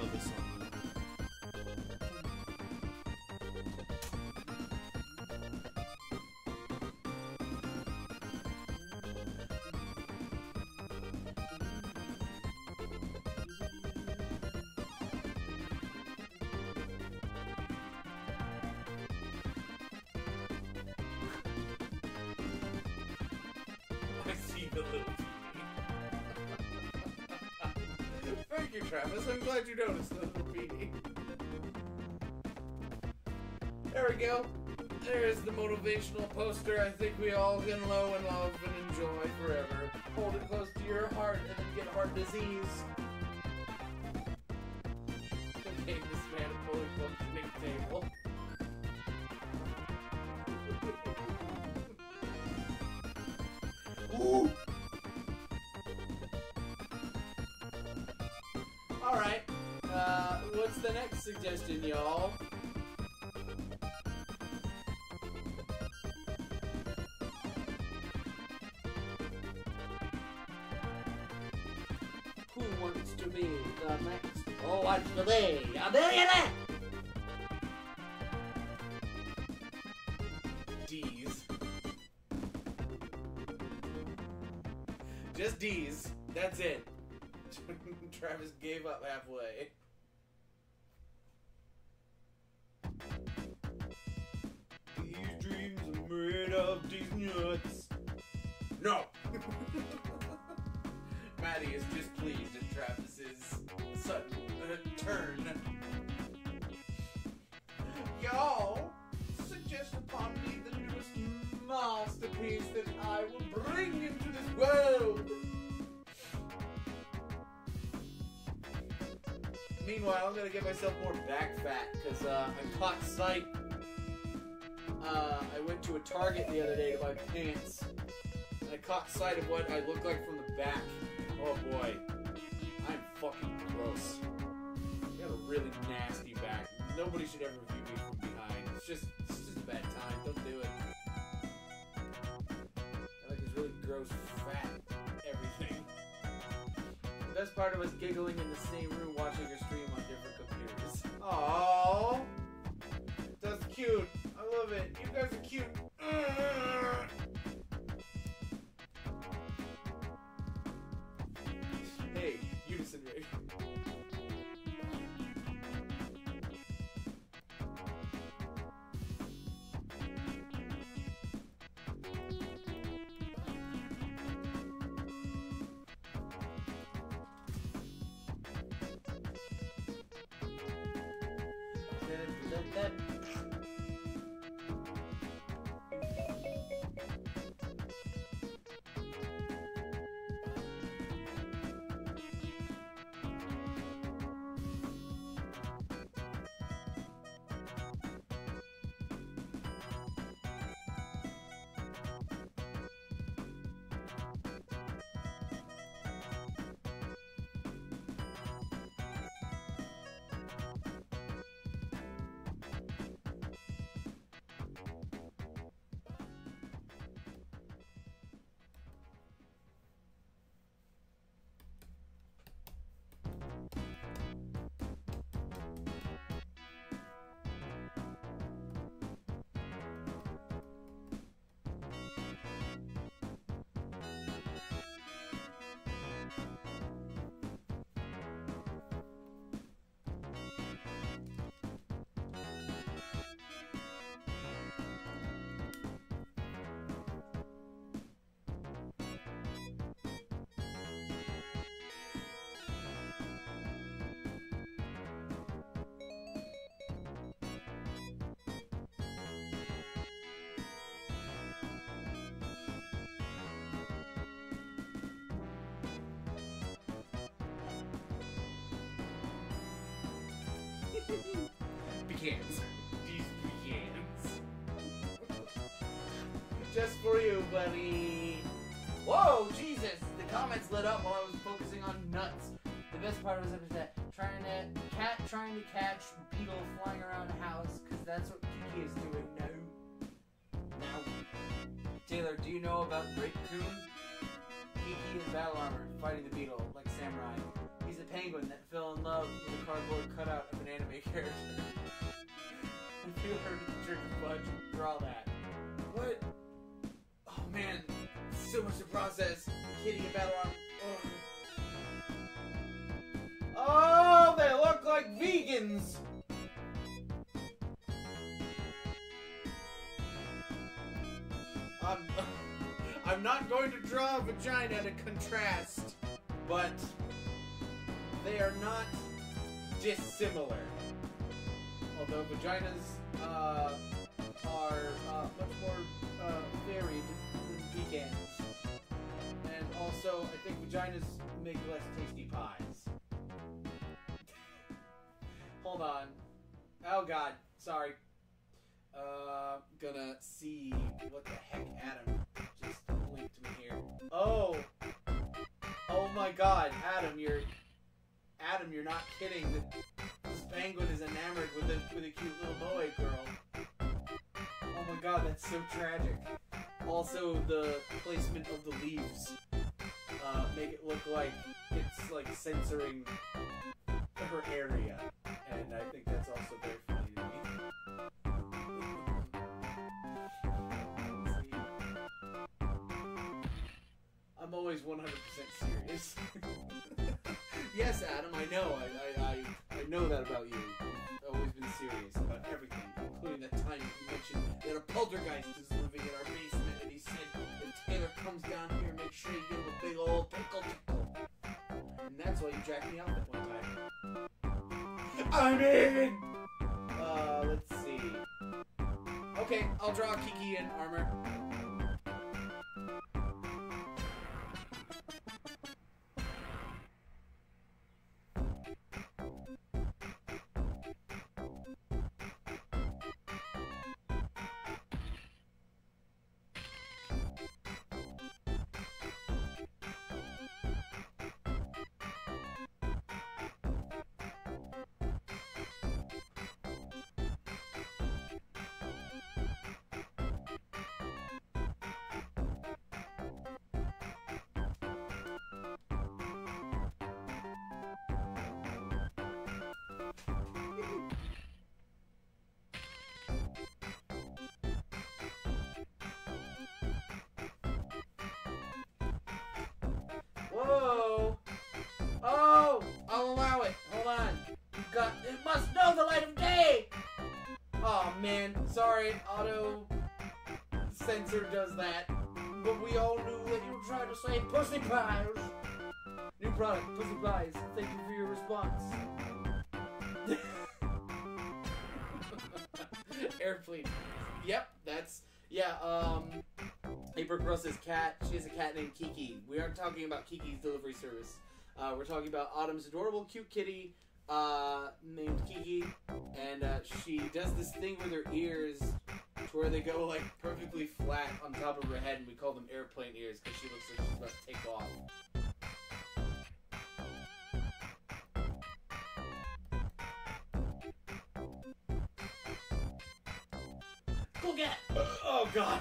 Love this song. The little Thank you, Travis. I'm glad you noticed the graffiti. There we go. There's the motivational poster I think we all can low and love and enjoy forever. Hold it close to your heart and then get heart disease. Okay, the next suggestion, y'all? Who wants to be the next? Oh, what's the day? A millionaire! D's. Just D's. That's it. <laughs> Travis gave up halfway. No! <laughs> Maddie is just pleased at Travis's sudden uh, turn. Y'all, suggest upon me the newest masterpiece that I will bring into this world. Meanwhile, I'm gonna get myself more back fat because uh, I caught sight. Uh, I went to a Target the other day to buy pants. And I caught sight of what I look like from the back. Oh boy, I'm fucking gross. You have a really nasty back. Nobody should ever view me from behind. It's just, it's just a bad time. Don't do it. I like this really gross, fat everything. The best part of us giggling in the same room watching your stream on different computers. Oh, That's cute. Love it. You guys are cute. Pecans. These pecans. Just for you, buddy. Whoa, Jesus! The comments lit up while I was focusing on nuts. The best part was that trying to cat trying to catch beetle flying around the house because that's what Kiki is doing now. Now, Taylor, do you know about Great Coon? Kiki in battle armor fighting the beetle like samurai. He's a penguin that fell in love with a cardboard cutout anime character. if you heard the trick of fudge, draw that. What? Oh man, so much to process. Kitty in battle. Ugh. Oh, they look like vegans. I'm, <laughs> I'm not going to draw a vagina to contrast, but they are not dissimilar. Although vaginas uh, are uh, much more uh, varied than pecans. And also, I think vaginas make less tasty pies. <laughs> Hold on. Oh god, sorry. Uh, gonna see what the heck Adam just linked me here. Oh! Oh my god, Adam, you're Adam, you're not kidding. This penguin is enamored with a with a cute little boy girl. Oh my god, that's so tragic. Also, the placement of the leaves uh, make it look like it's like censoring her area, and I think that's also very funny to me. I'm always 100% serious. <laughs> yes, Adam, I know. I, I know that about you. You've always been serious about everything, including that time you mentioned that a poltergeist is living in our basement, and he said if Taylor comes down here, make sure you give him a big old pickle tickle. And that's why you jacked me off that one time. I'm in! Uh, let's see. Okay, I'll draw Kiki in armor. Censor does that. But we all knew that you were trying to say pussy pies. New product, pussy pies. Thank you for your response. <laughs> Airplane. Yep, that's yeah. Um, April Russ's cat. She has a cat named Kiki. We aren't talking about Kiki's delivery service. Uh, we're talking about Autumn's adorable, cute kitty uh, named Kiki, and uh, she does this thing with her ears to where they go like perfectly flat on top of her head, and we call them airplane ears because she looks like she's about to take off. Go get! Oh god!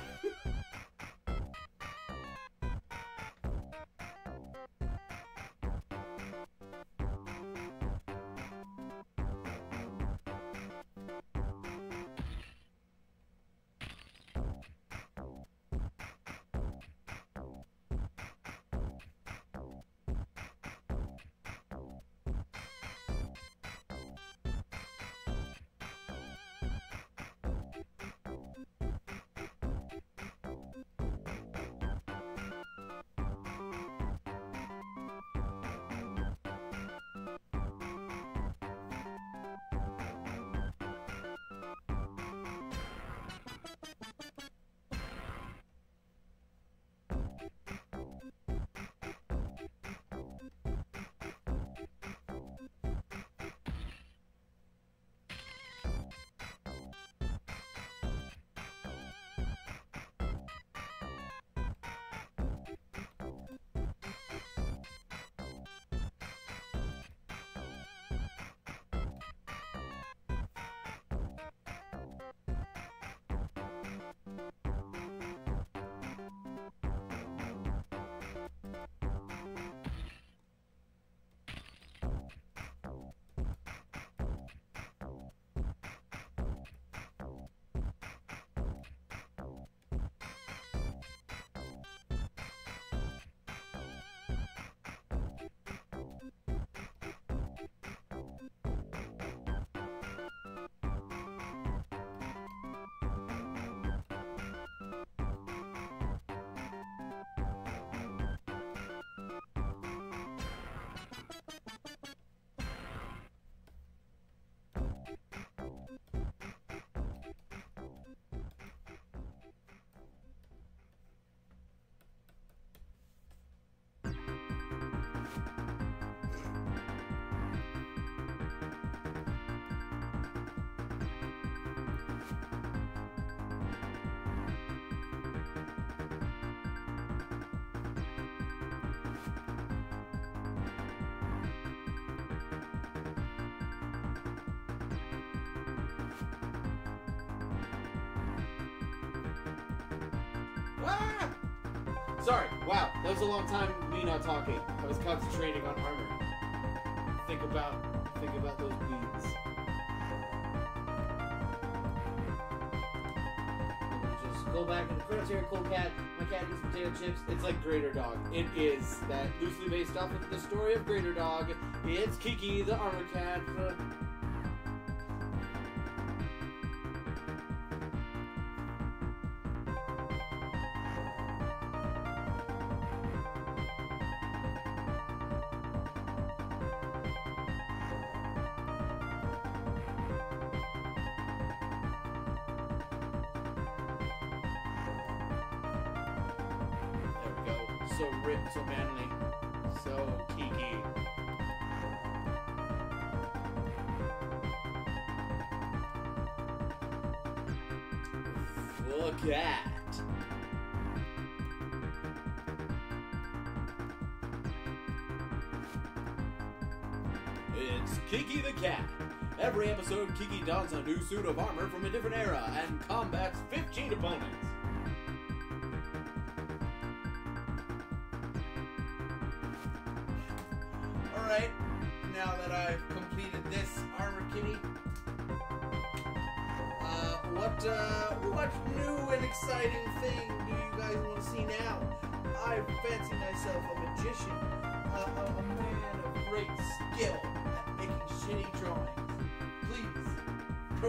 Sorry. Wow, that was a long time me not talking. I was concentrating on armor. Think about, think about those beans. Just go back and credits here, cool cat. My cat eats potato chips. It's like Greater Dog. It is that loosely based off of the story of Greater Dog. It's Kiki, the armor cat. Suit of armor from a different era and combats 15 opponents. Alright, now that I've completed this armor kitty, uh, what, uh, what new and exciting thing do you guys want to see now? I fancy myself a magician, uh, a, man of great skill at making shitty drawings.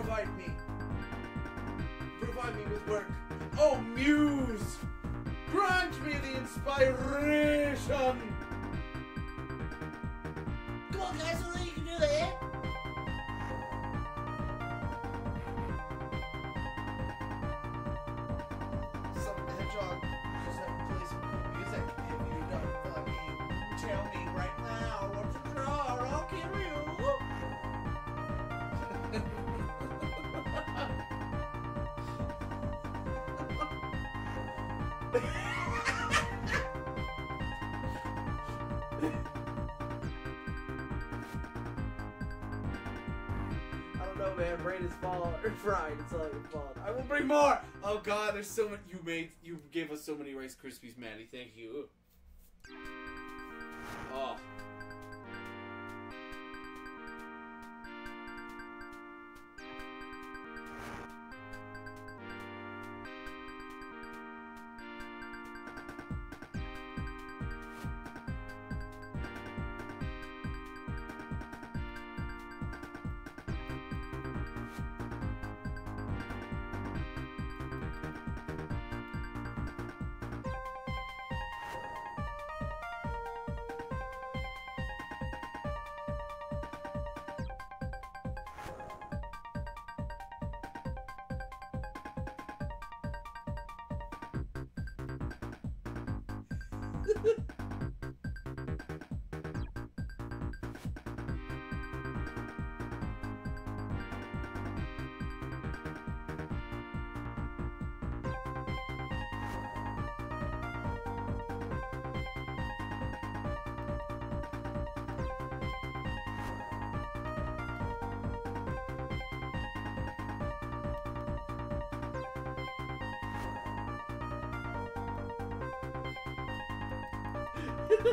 Provide me, provide me with work. Oh, muse! Grant me the inspiration! Come on, guys, I or fried. It's all your fault. I will bring more. Oh God, there's so much. You made. You gave us so many Rice Krispies, Maddie. Thank you. Oh.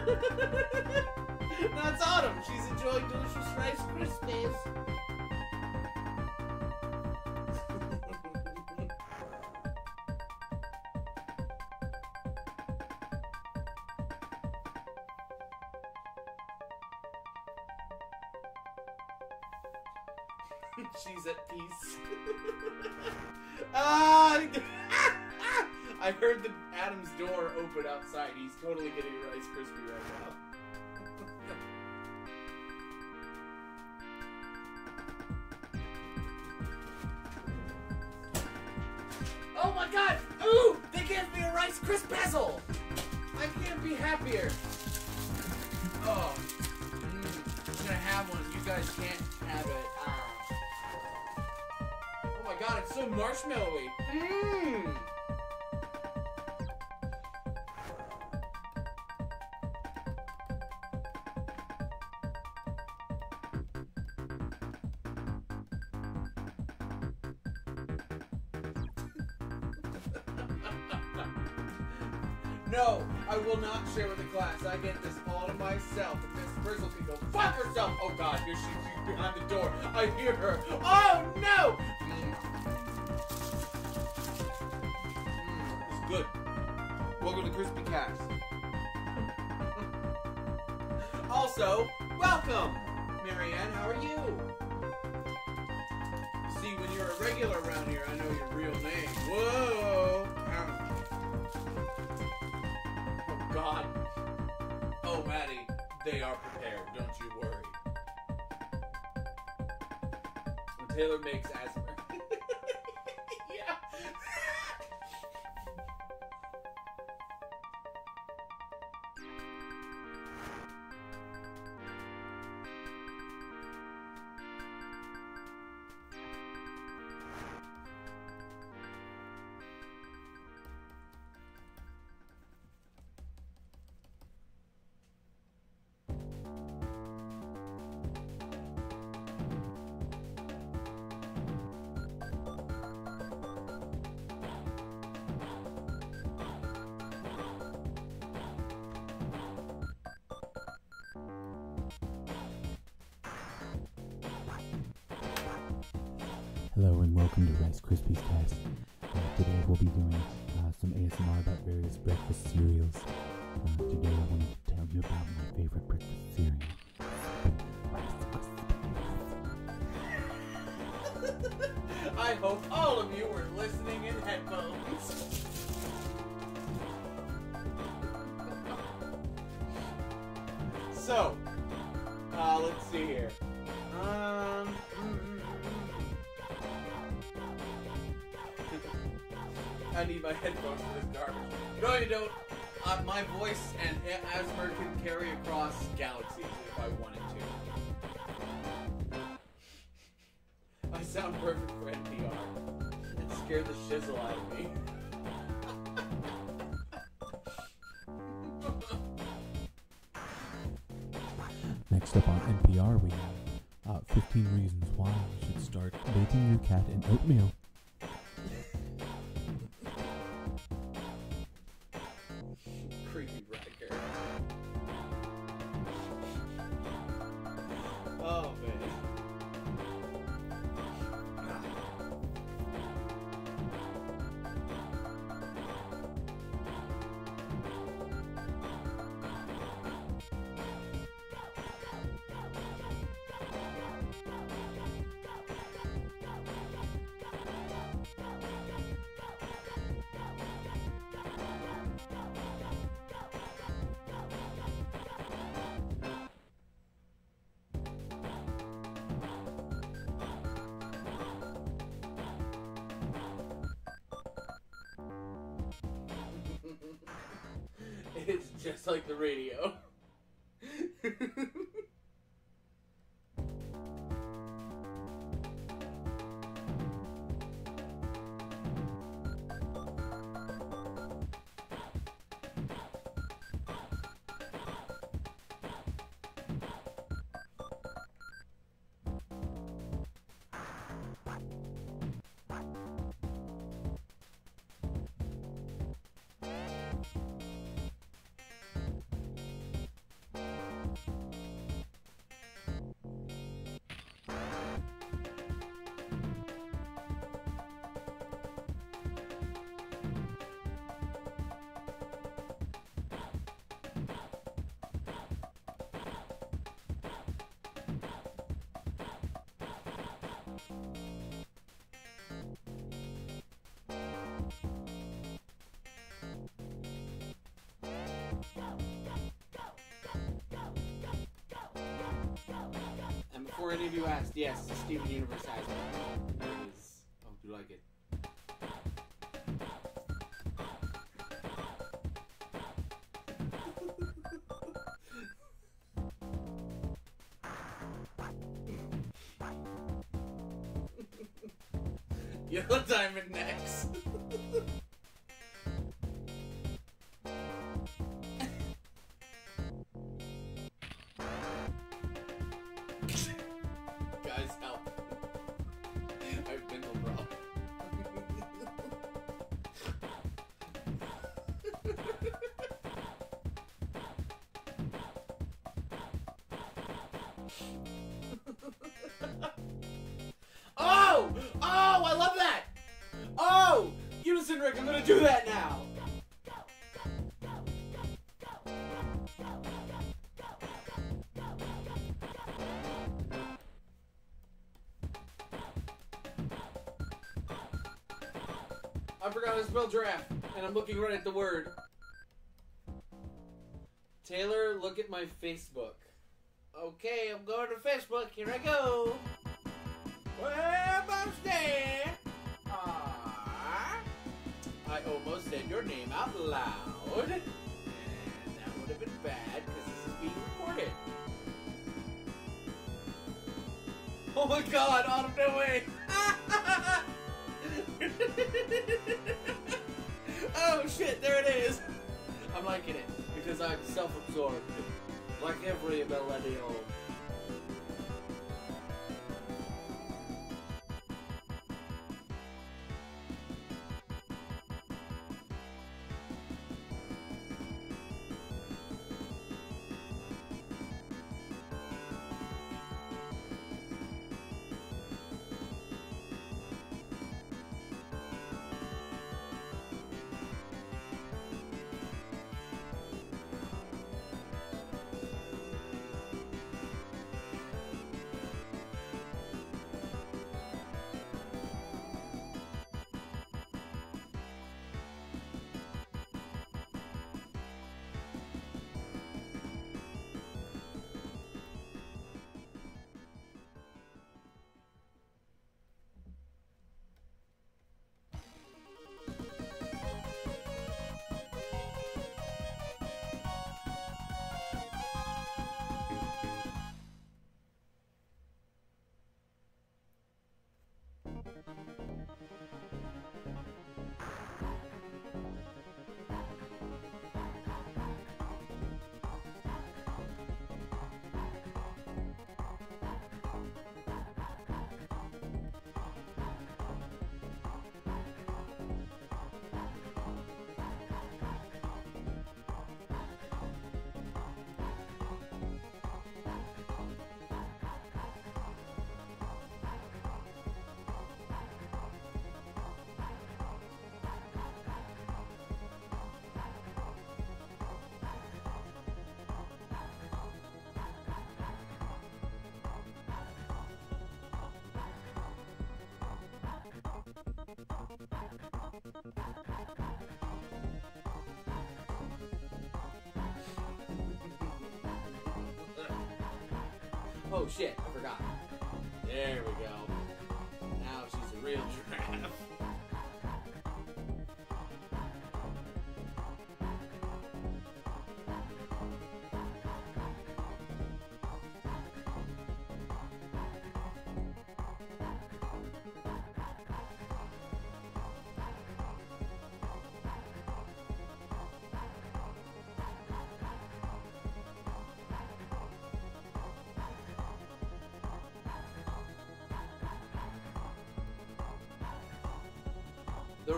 It's autumn. She's enjoying delicious Rice Krispies. A Rice Krispizzle! I can't be happier. Oh. Mm, I'm gonna have one. You guys can't have it. Ah. Oh my god, it's so marshmallowy. Mmm! Door. I Hello and welcome to Rice Krispies Cast. Uh, today we'll be doing uh, some ASMR about various breakfast cereals. Uh, today I wanted to tell you about my favorite breakfast cereal. <laughs> I hope all of you were listening in headphones. <laughs> so, my voice and Asmer can carry across galaxies if I wanted to. I sound perfect for NPR. It scared the shizzle out of me. Next up on NPR we have uh, 15 reasons why you should start baking your cat in oatmeal. Before any of you asked, yes, Steven Universe has one. Forgot how to spell giraffe, and I'm looking right at the word. Taylor, look at my Facebook. Okay, I'm going to Facebook. Here I go. Well, Mustang. Ah. I almost said your name out loud. And that would have been bad because this is being recorded. Oh my god, Autumn, no way! <laughs> oh shit, there it is! I'm liking it because I'm self absorbed. Like every millennial.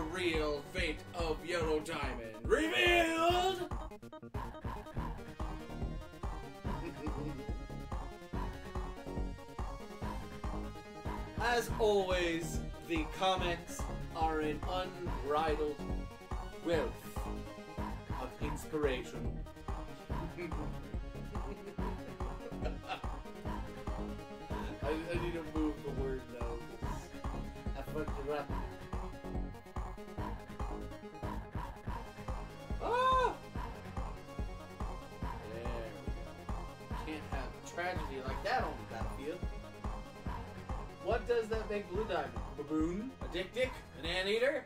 The real fate of Yellow Diamond revealed! As always, the comments are an unbridled wealth of inspiration. <laughs> I, I need to move the word 'cause I fucked it up. Baboon? A dick dick? An anteater?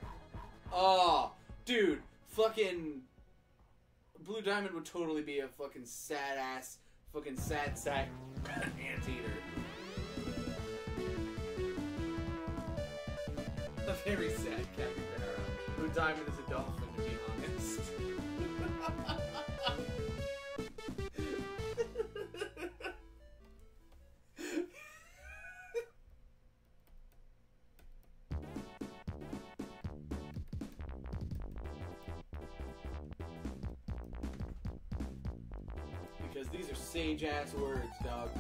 Oh, dude, fucking Blue Diamond would totally be a fucking sad ass, fucking sad sack <laughs> anteater. A very sad capybara. Blue Diamond is a dolphin, to be honest. <laughs> sage ass words, dog.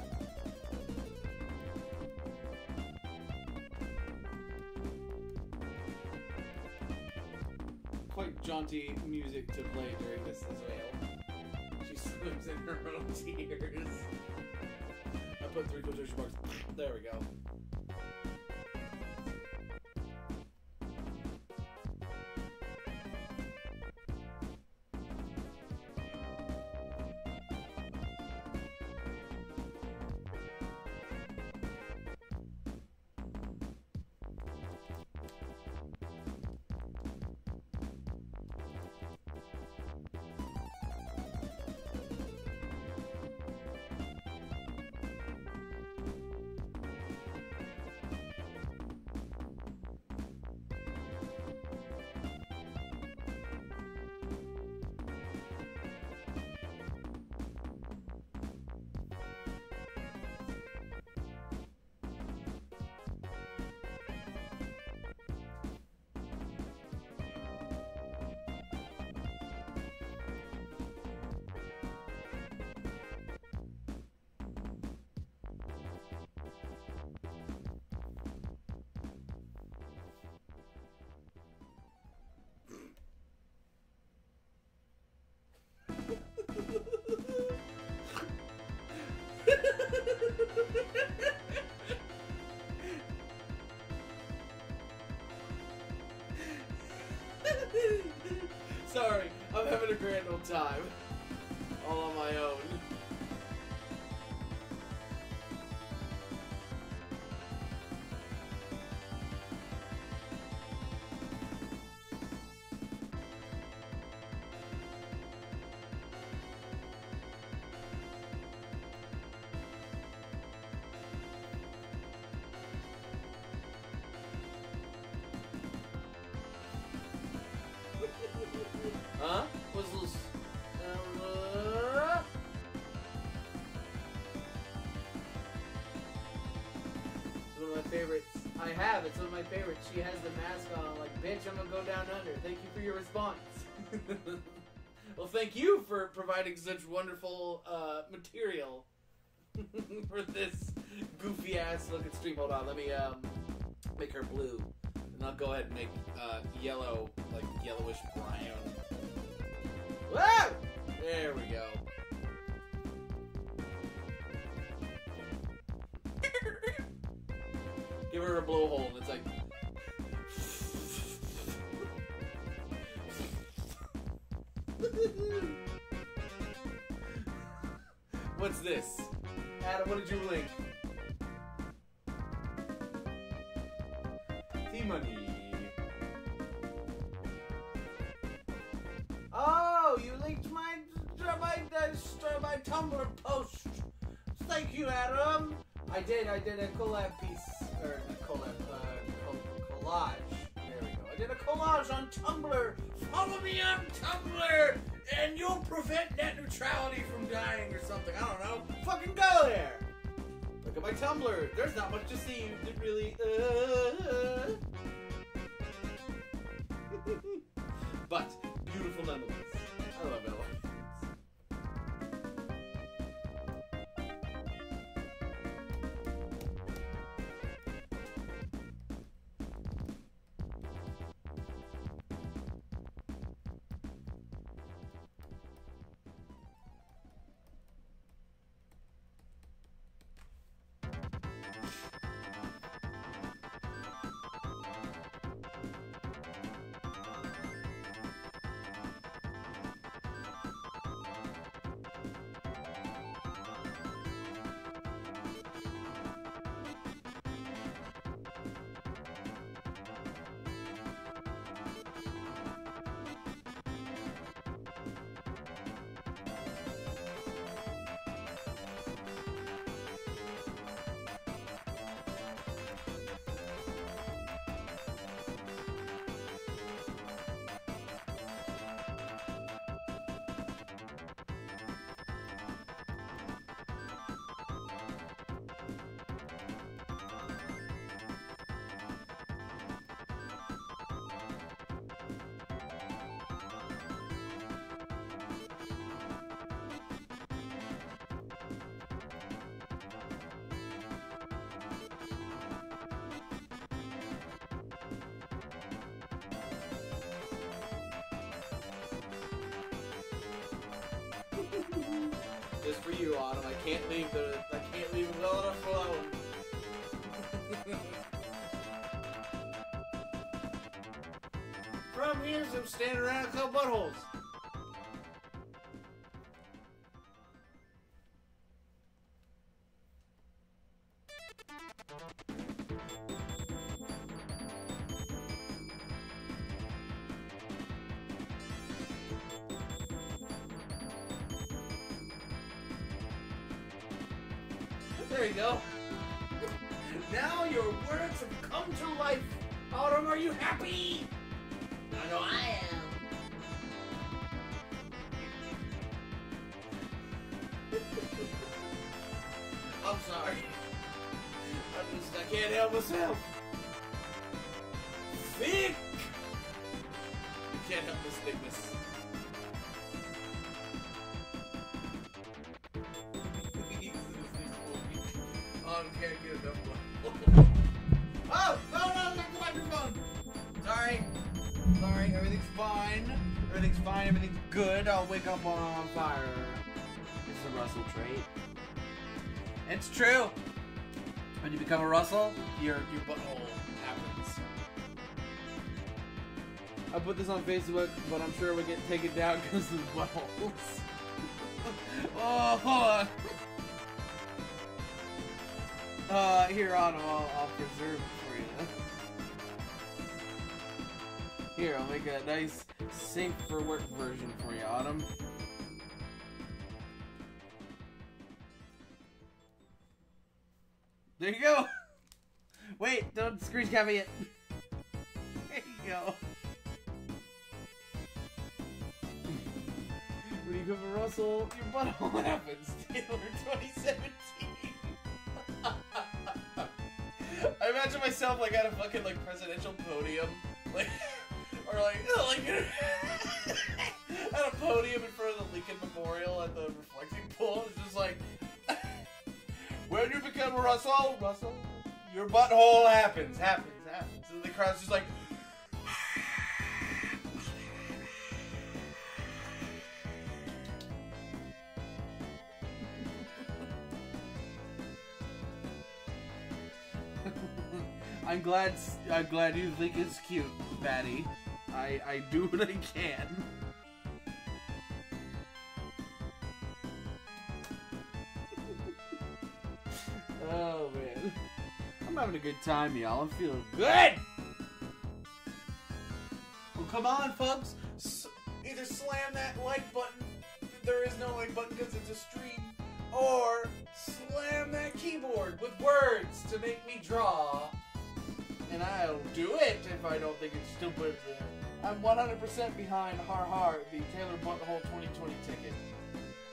Quite jaunty music to play during this as well. She swims in her own <laughs> tears. I put three quotation marks. There we go. Sorry, I'm having a grand old time. All on my own. Have. It's one of my favorites. She has the mask on. Like, bitch, I'm gonna go down under. Thank you for your response. <laughs> well, thank you for providing such wonderful uh, material <laughs> for this goofy ass looking stream. Hold on, let me um make her blue, and I'll go ahead and make uh, yellow, like yellowish brown. Whoa! There we What's this? Adam, what did you link? T-Money. Oh, you linked my my my Tumblr post. Thank you, Adam. I did. I did a collab piece or a collab uh, collage. There we go. I did a collage on Tumblr. Follow me on Tumblr, and you'll prevent net neutrality from dying or something. I don't know. Fucking go there. Look at my Tumblr. There's not much to see. It really. Uh, can't leave the I can't leave it well enough alone. From here, I'm standing around a couple buttholes. Myself. Thick. You can't help this thickness. <laughs> Oh, I can't get enough <laughs> one. oh, no, no, not the microphone. Sorry. Sorry, everything's fine. Everything's fine, everything's good. I'll wake up on fire. It's a Russell trait. It's true. Become a Russell, your your butthole happens. I put this on Facebook, but I'm sure we get taken down <laughs> because of the buttholes. <laughs> Oh, hold on. Uh, here, Autumn, I'll, I'll preserve it for you. Here, I'll make a nice safe for work version for you, Autumn. It. <laughs> There you go. When you become a Russell, your butthole happens. Taylor 2017. I imagine myself like at a fucking like presidential podium, like <laughs> or like <laughs> like at a podium in front of the Lincoln Memorial at the reflecting pool. It's just like when you become a Russell, Russell, your butthole happens, happens, happens, and the crowd's just like. <laughs> I'm glad. I'm glad you think it's cute, Batty. I I do what I can. Having a good time, y'all. I'm feeling good. Well, come on, folks. S- either slam that like button. There is no like button because it's a stream, or slam that keyboard with words to make me draw and I'll do it if I don't think it's stupid. I'm 100% behind Har Har, the Taylor Butthole 2020 ticket.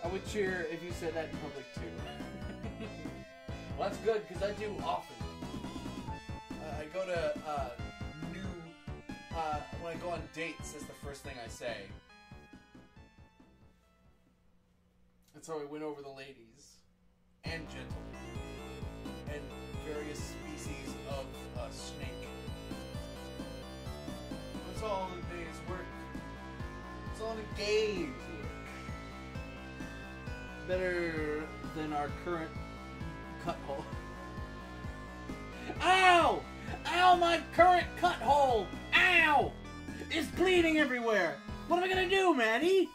I would cheer if you said that in public too. <laughs> well, that's good because I do often. I go to uh, new uh, when I go on dates. That's the first thing I say. That's how I went over the ladies and gentlemen and various species of uh, snake. That's all the day's work. It's all the day's work. Better than our current cut hole. <laughs> Ow! Ow, my current cut hole! Ow! It's bleeding everywhere! What am I gonna do, Maddie?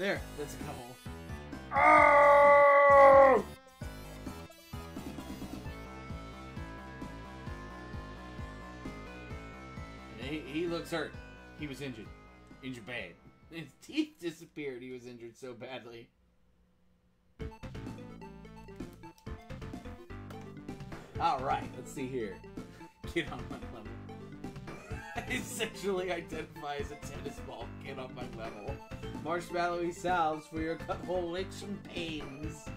There, that's a couple. Oh! He, he looks hurt. He was injured. Injured bad. <laughs> His teeth disappeared. He was injured so badly. Alright, let's see here. <laughs> Get on my level. <laughs> I sexually identify as a tennis ball. Get on my level. Marshmallowy salves for your <laughs> and pains.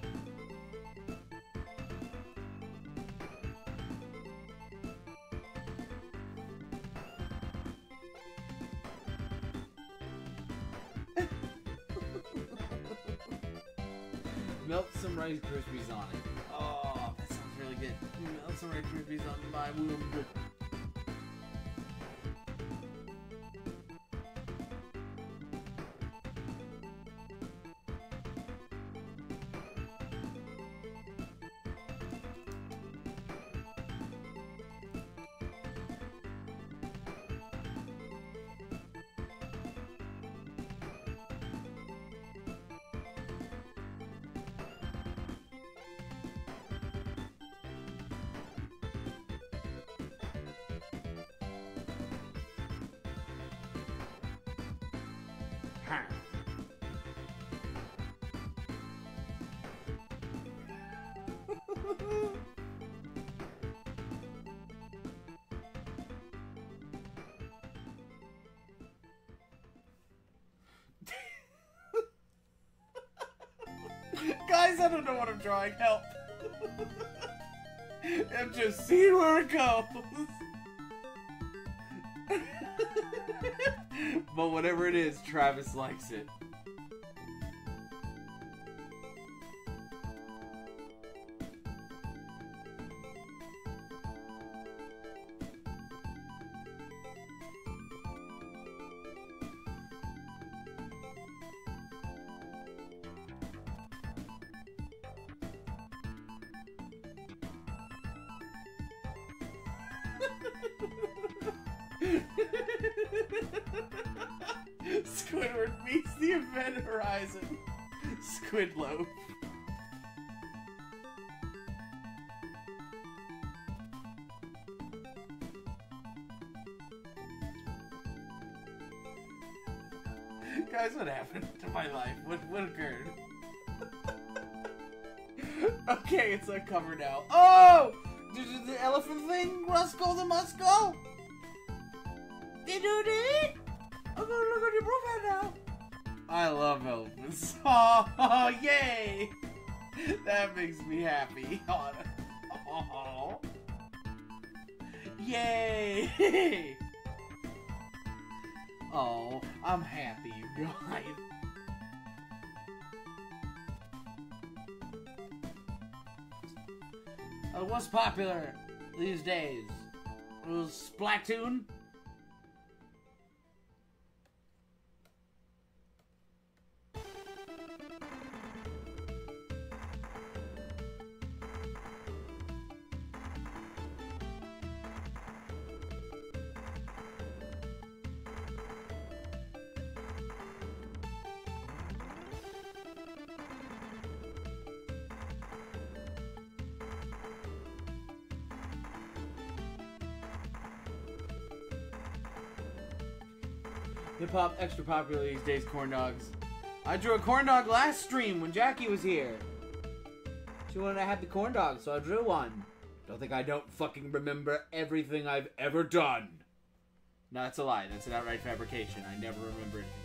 I don't know what I'm drawing. Help. <laughs> I'm just seeing where it goes. <laughs> but whatever it is, Travis likes it. Popular these days? It was Splatoon? Extra popular these days, corn dogs. I drew a corn dog last stream when Jackie was here. She wanted to have the corn dog, so I drew one. Don't think I don't fucking remember everything I've ever done. No, that's a lie. That's an outright fabrication. I never remember anything.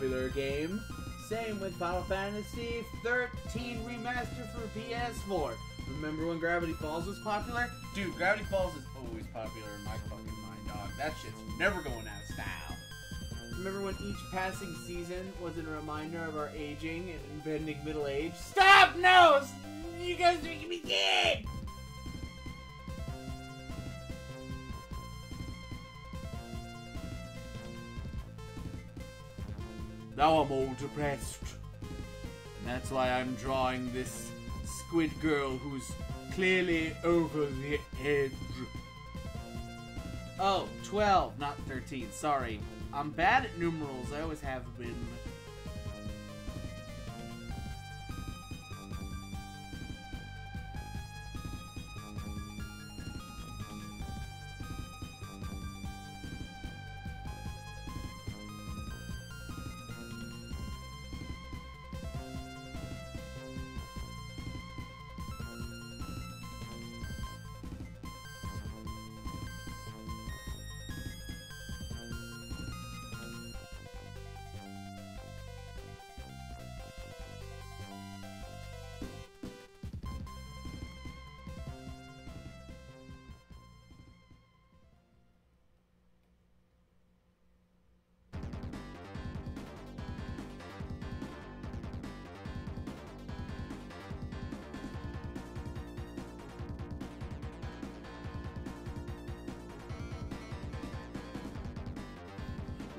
Popular game. same with Final Fantasy 13 Remaster for PS4. Remember when Gravity Falls was popular? Dude, Gravity Falls is always popular in my fucking mind, dog. That shit's never going out of style. Remember when each passing season was a reminder of our aging and impending middle age? Stop! No! You guys are making me sick! Now I'm all depressed. And that's why I'm drawing this squid girl who's clearly over the edge. Oh, 12, not 13. Sorry. I'm bad at numerals. I always have been.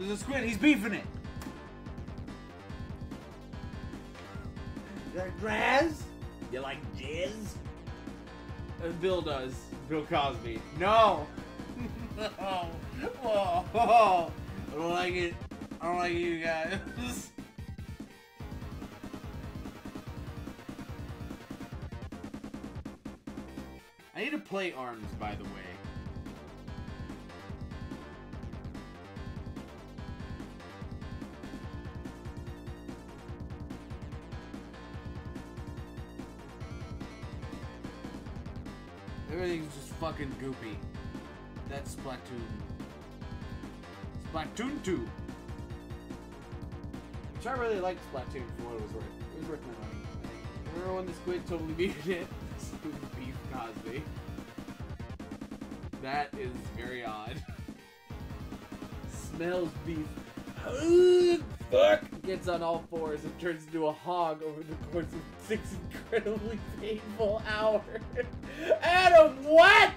There's a squid. He's beefing it. You like jazz? You like jizz? Uh, Bill does. Bill Cosby. No. no. <laughs> Whoa. Whoa. I don't like it. I don't like you guys. <laughs> I need to play arms, by the way. Goopy. That's Splatoon. Splatoon 2. Which I really liked Splatoon for what it was worth. It was worth my money. Remember when the squid totally <laughs> beat it? Squid beef Cosby. That is very odd. <laughs> Smells beef. Fuck! Gets on all fours and turns into a hog over the course of six incredibly painful <laughs> hours. Adam, what?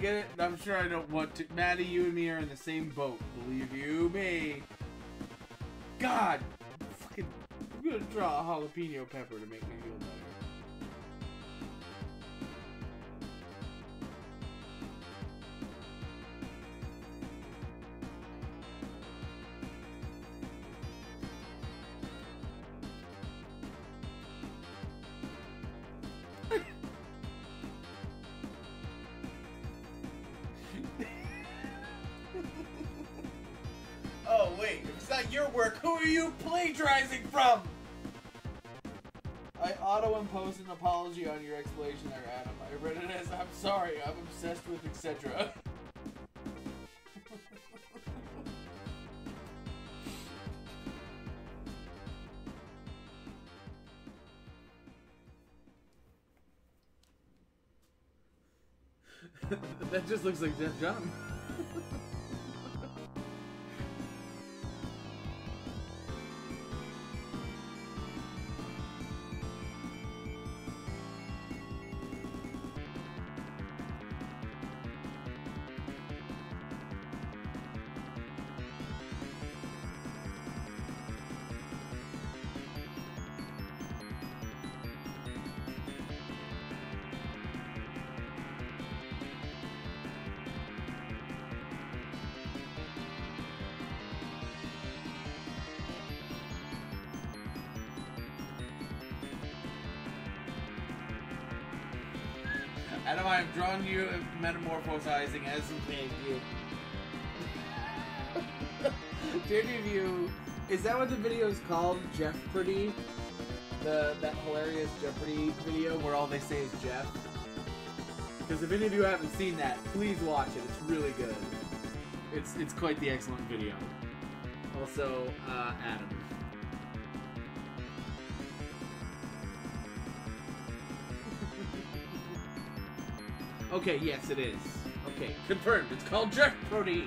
Get it, I'm sure I don't want to. Maddie, you and me are in the same boat. Believe you me. God. Fucking. I'm gonna draw a jalapeno pepper to make me just looks like Jeff John. Metamorphosizing as you. Of you? <laughs> Is that what the video is called? Jeopardy? The that hilarious Jeopardy video where all they say is Jeff. Because if any of you haven't seen that, please watch it. It's really good. It's it's quite the excellent video. Also, uh, Adam. <laughs> Okay, yes, it is. Okay, confirmed. It's called Jeopardy.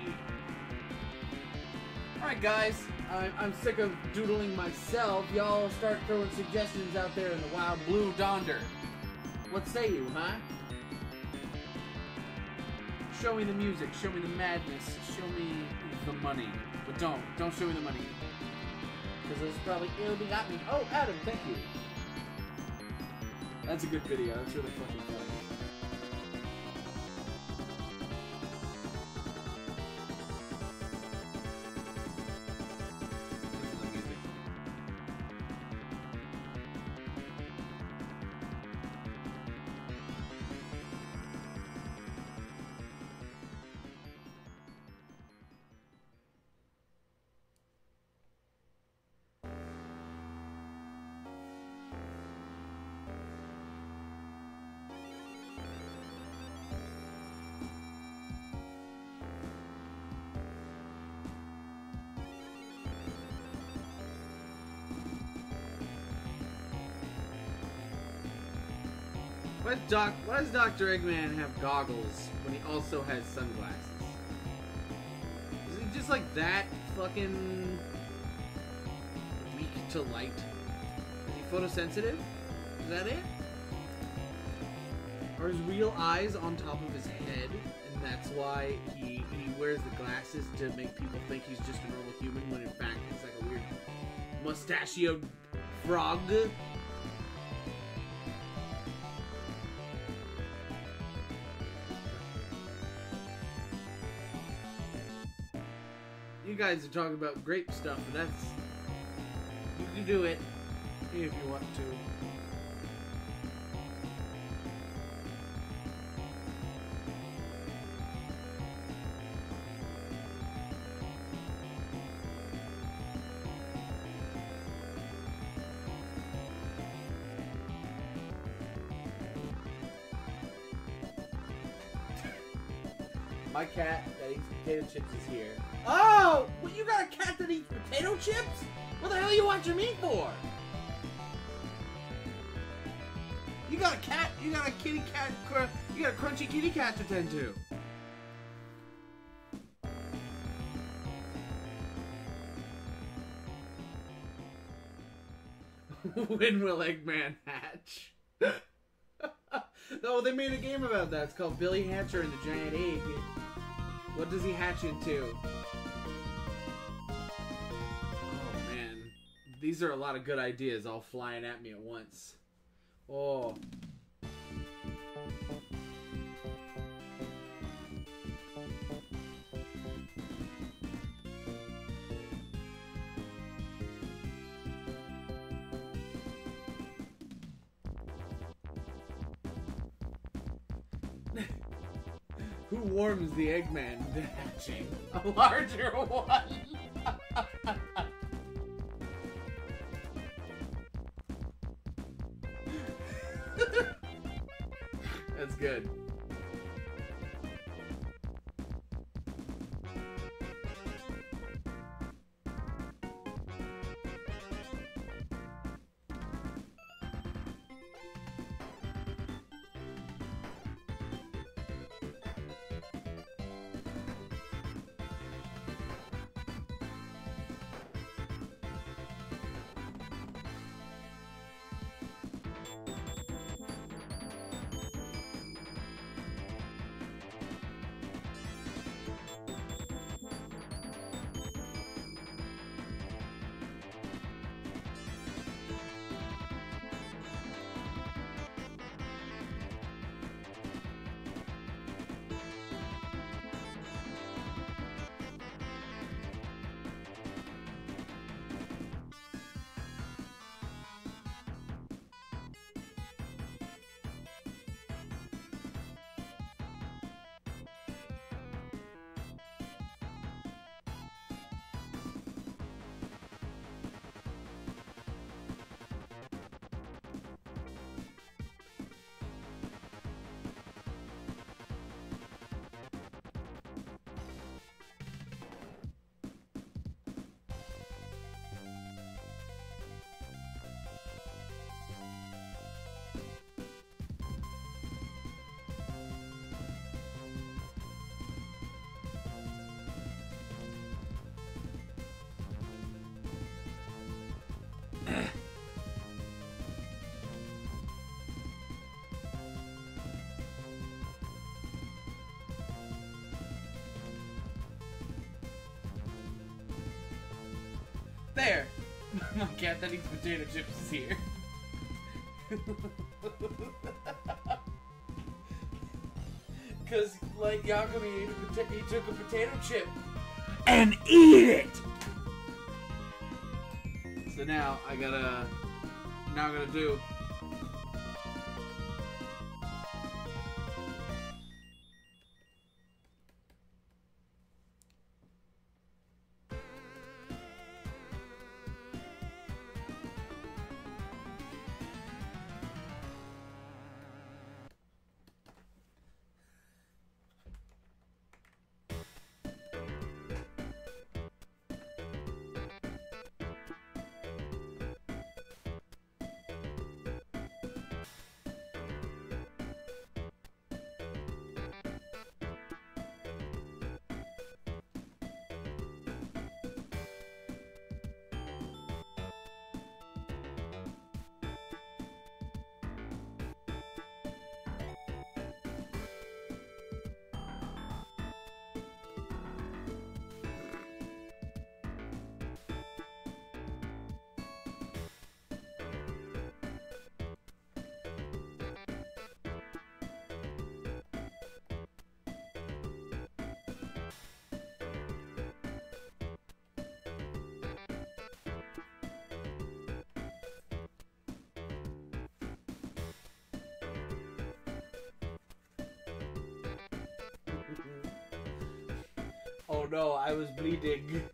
All right, guys. I'm, I'm sick of doodling myself. Y'all start throwing suggestions out there in the wild Blue Donder. What say you, huh? Show me the music. Show me the madness. Show me the money. But don't, don't show me the money. Because it's probably it'll be got me. Oh, Adam, thank you. That's a good video. That's really fucking funny. Doc? Why does Doctor Eggman have goggles when he also has sunglasses? Is he just like that fucking weak to light? Is he photosensitive? Is that it? Are his real eyes on top of his head, and that's why he he wears the glasses to make people think he's just a normal human, when in fact he's like a weird mustachioed frog? Guys are talking about grape stuff, and that's. You can do it if you want to. My cat that eats potato chips is here. Oh! Potato chips? What the hell are you watching me for? You got a cat. You got a kitty cat. You got a crunchy kitty cat to tend to. <laughs> when will Eggman hatch? <laughs> oh, they made a game about that. It's called Billy Hatcher and the Giant Egg. What does he hatch into? These are a lot of good ideas all flying at me at once. Oh. <laughs> Who warms the Eggman <laughs> to hatching? A larger <laughs> one. My cat that eats potato chips is here. <laughs> Cause like Yakumi pota- he took a potato chip. And eat it! So now I gotta now I gotta do bleeding.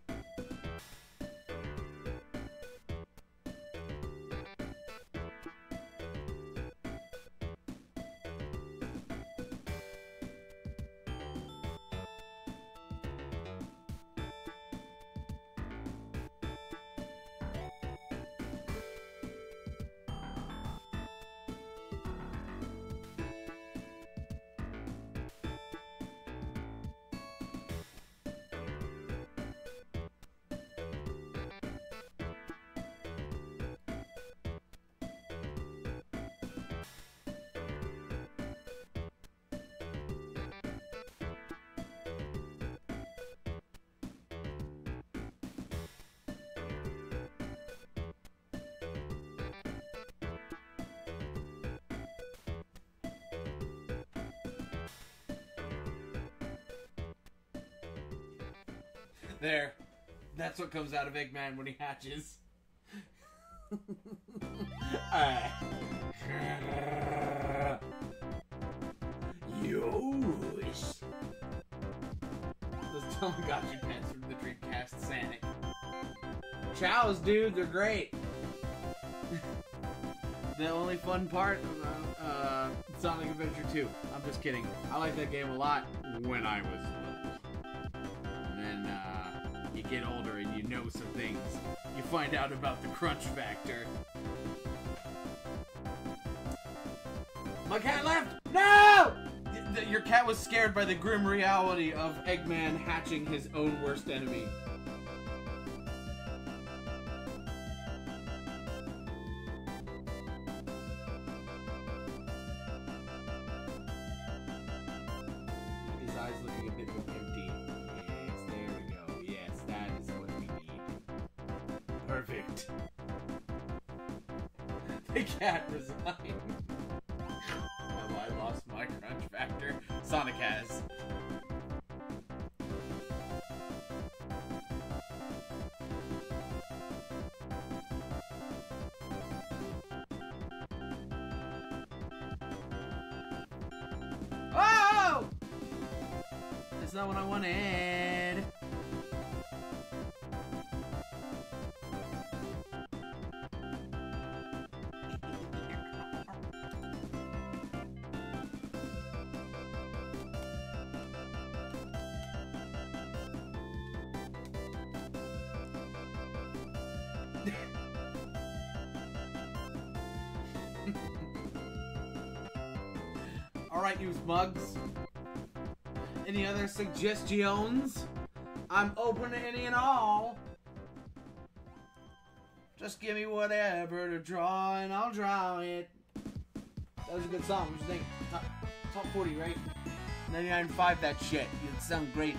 There. That's what comes out of Eggman when he hatches. Ah. Yours. Those Tamagotchi pets from the Dreamcast Sonic. Chows, dude, they're great. the only fun part about uh, Sonic Adventure 2. I'm just kidding. I like that game a lot when I was find out about the crunch factor. My cat left! No! Your cat was scared by the grim reality of Eggman hatching his own worst enemy. That's not what I wanted. <laughs> Alright, you mugs. Any other suggestions? I'm open to any and all. Just give me whatever to draw and I'll draw it. That was a good song. What you think? Top, top 40, right? 99.5 that shit. It sound great.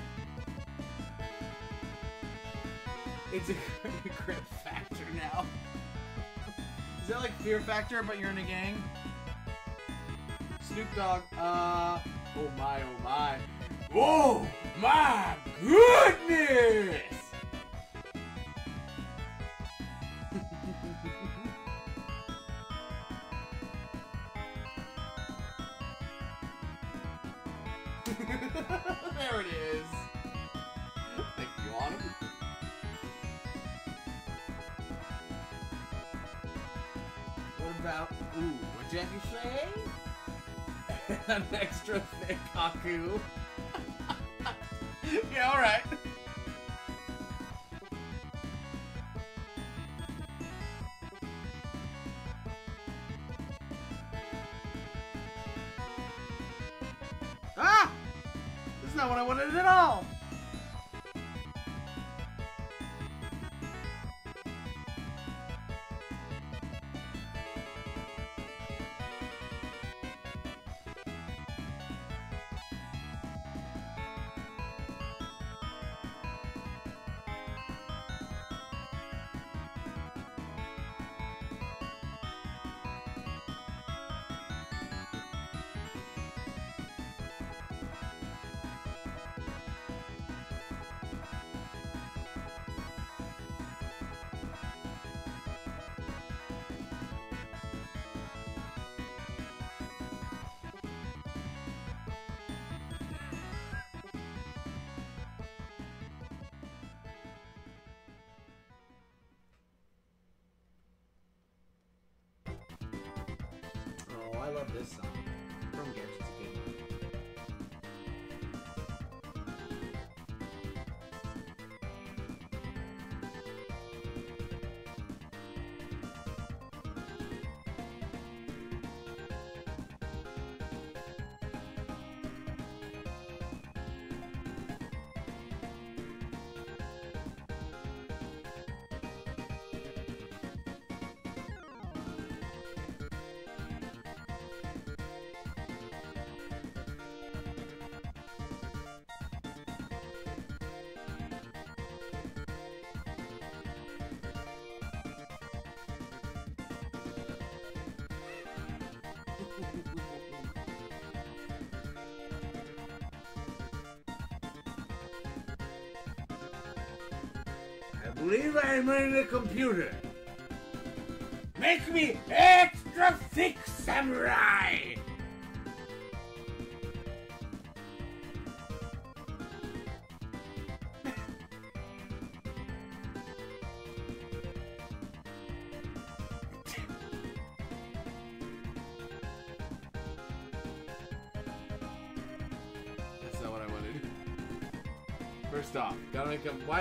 It's a <laughs> grip factor now. Is that like Fear Factor, but you're in a gang? Snoop Dogg, uh, oh my, oh my. Oh my goodness! Oh, I love this song. From Gadget's I believe I am in the computer. Make me extra thick samurai!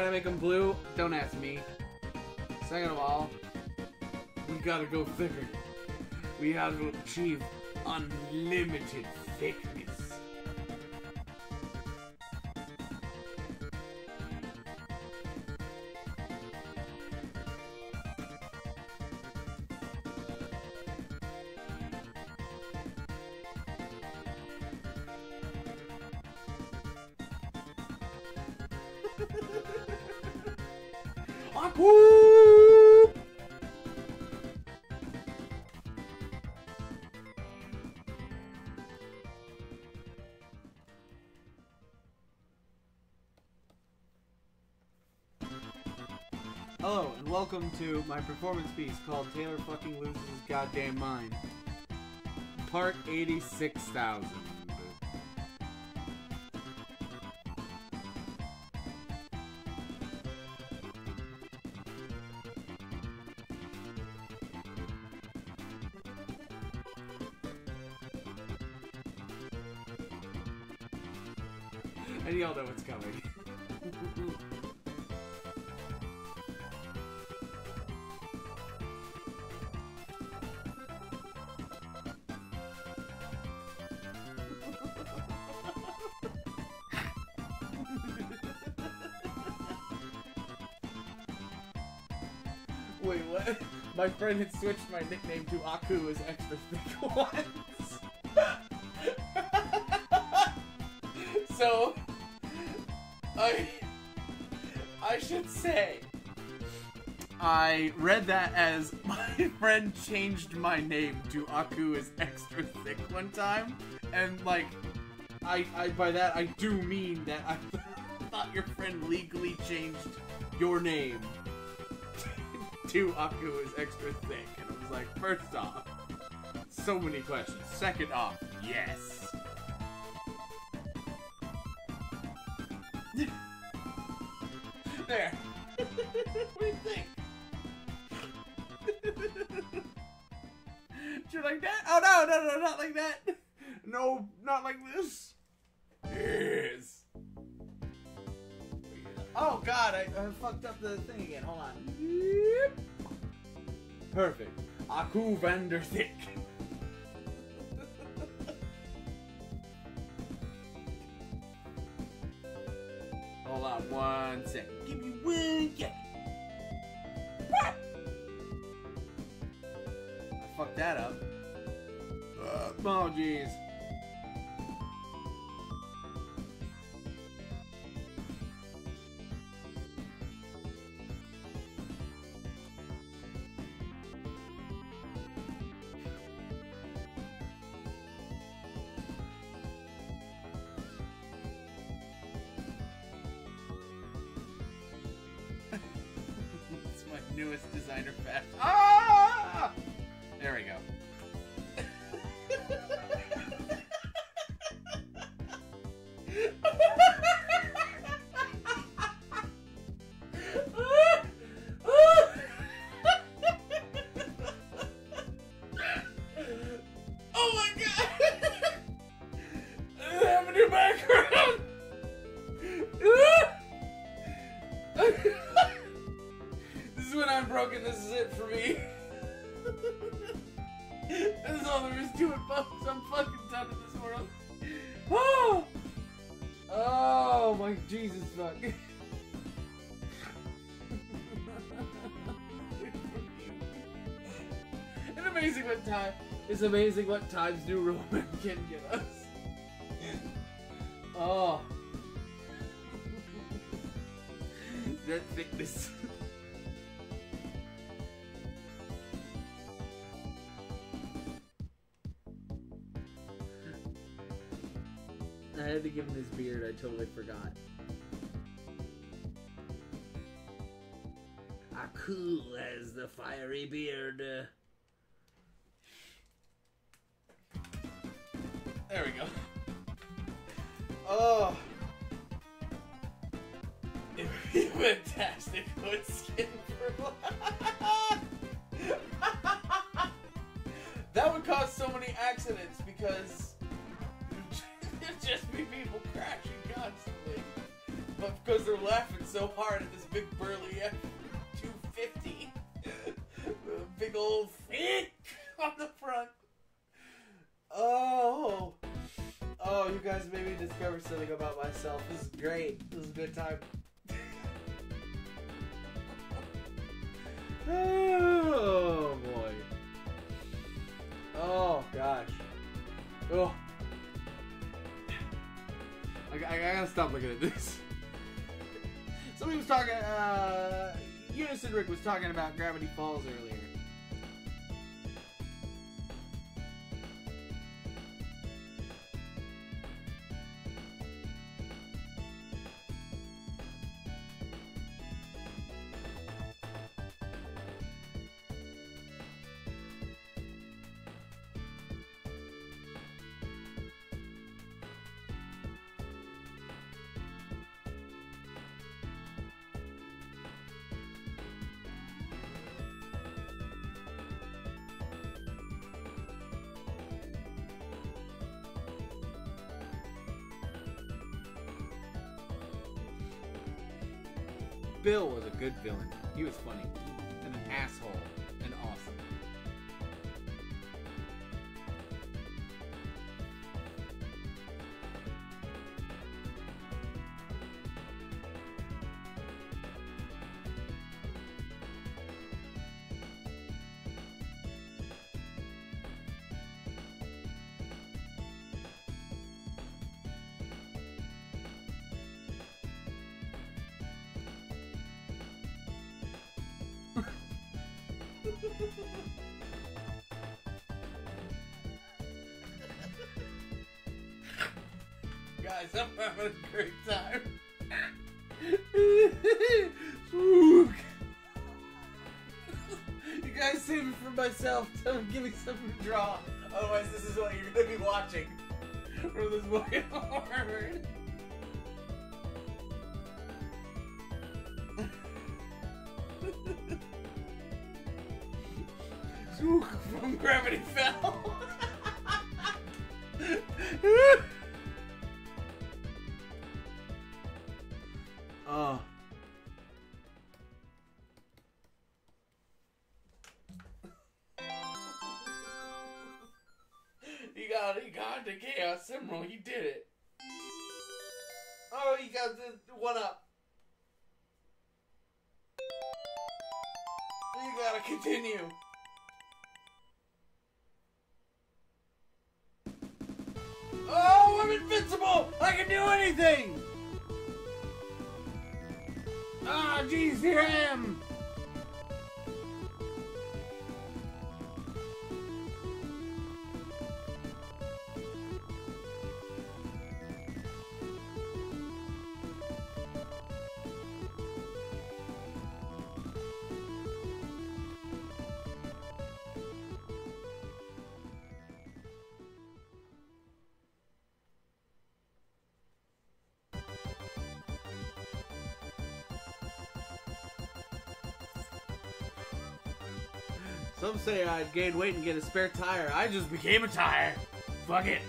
I make them blue? Don't ask me. Second of all, we gotta go thicker. We have to achieve unlimited thickness. Aku! Hello, and welcome to my performance piece called Taylor Fucking Loses His Goddamn Mind. Part 86,000. My friend had switched my nickname to Aku as extra thick <laughs> once. <laughs> so, I, I should say I read that as my <laughs> friend changed my name to Aku as extra thick one time, and like, I, I by that I do mean that I thought your friend legally changed your name to Aku is extra thick, and I was like, first off, so many questions. Second off, yes. <laughs> there. what do you think? <laughs> You're like that? Oh no, no, no, not like that. <laughs> No, not like this. Yes. Oh god, I, I fucked up the thing again. Hold on. Perfect. Aku Vander Thick. What time. It's amazing what times New Roman <laughs> can get us. <laughs> Oh. <laughs> that thickness. I had to give him his beard. I totally forgot. Aku has the fiery beard. Because they're laughing so hard at this big burly F 250. <laughs> big old thick <laughs> on the front. Oh. Oh, you guys made me discover something about myself. This is great. This is a good time. <laughs> oh boy. Oh gosh. Oh. I, I gotta stop looking at this. Somebody was talking. Uh, Unison Rick was talking about Gravity Falls earlier. Villain. He was funny myself. Give me something to draw. Otherwise, this is what you're gonna be watching <laughs> from this point <laughs> forward. Some say I'd gain weight and get a spare tire. I just became a tire. Fuck it.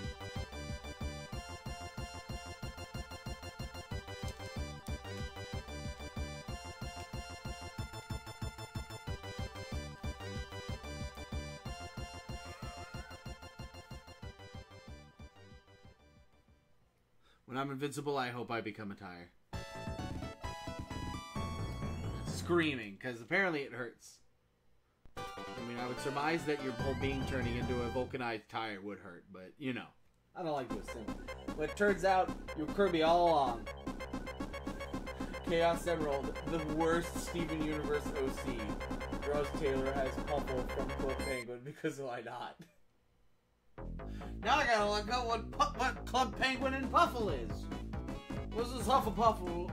When I'm invincible, I hope I become a tire. Screaming, because apparently it hurts. Would surmise that your whole being turning into a vulcanized tire would hurt, but you know. I don't like to assume. But it turns out you're Kirby all along. Chaos Emerald, the worst Steven Universe OC. Rose Taylor as Puffle from Club Penguin because why not? Now I gotta look up what, pu- what Club Penguin and Puffle is. What's this Hufflepuffle?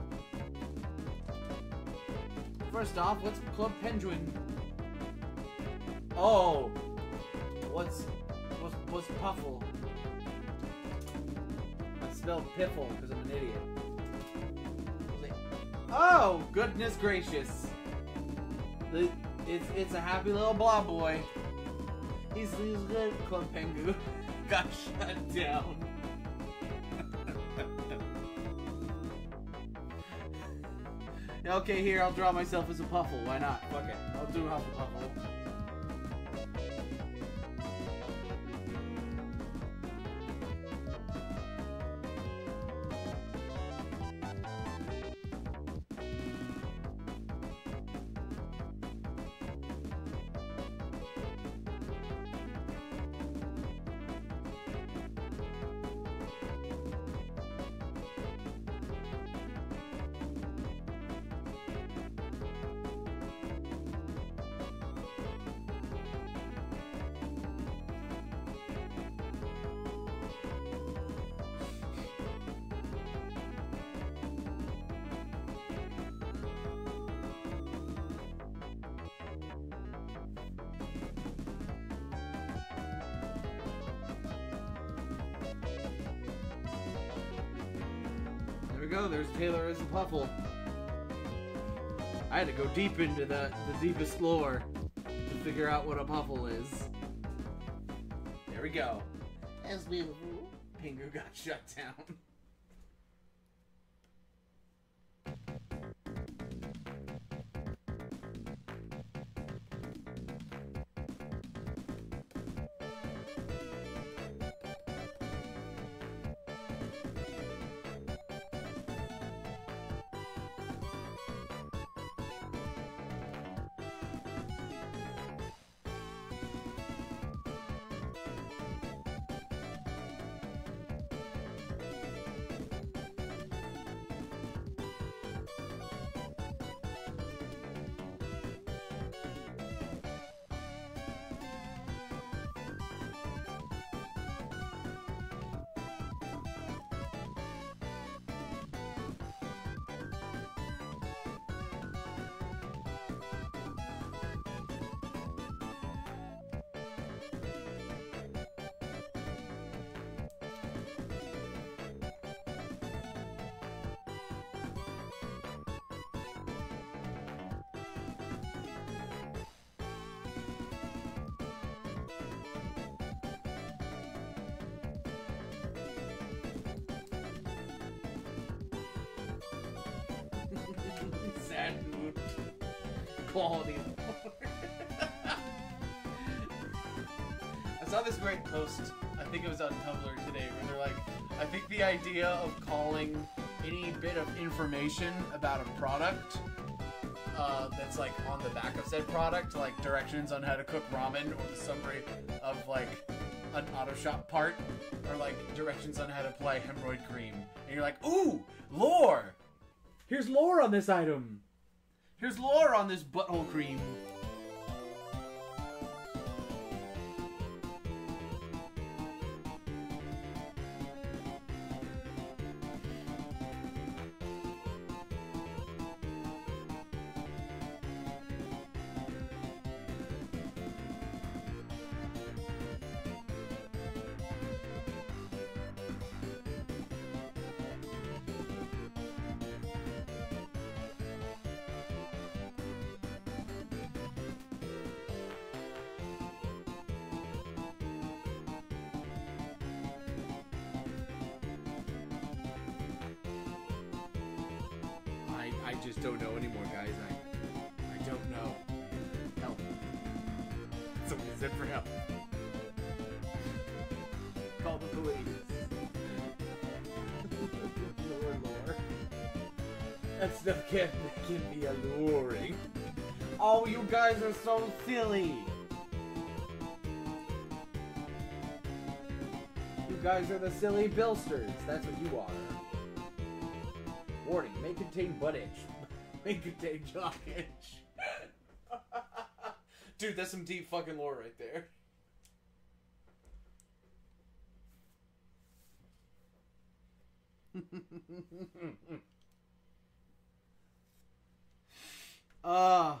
First off, what's Club Penguin? Oh, what's what's what's Puffle? I spelled Piffle because I'm an idiot. Oh goodness gracious! It's it's a happy little blob boy. He's he's good. Club Pengu got shut down. <laughs> okay, here I'll draw myself as a Puffle. Why not? Fuck it. I'll do Hufflepuffle. Deep into the, the deepest lore to figure out what a Puffle is. There we go. As we Pingu got shut down. <laughs> post. I think it was on Tumblr today, where they're like, I think the idea of calling any bit of information about a product uh, that's like on the back of said product, like directions on how to cook ramen, or the summary of like an auto shop part, or like directions on how to apply hemorrhoid cream, and you're like, ooh, lore. Here's lore on this item. Here's lore on this butthole cream. Oh, you guys are so silly. You guys are the silly Billsters. That's what you are. Warning, may contain butt itch. may contain jock itch. <laughs> Dude, that's some deep fucking lore right there. <laughs> Uh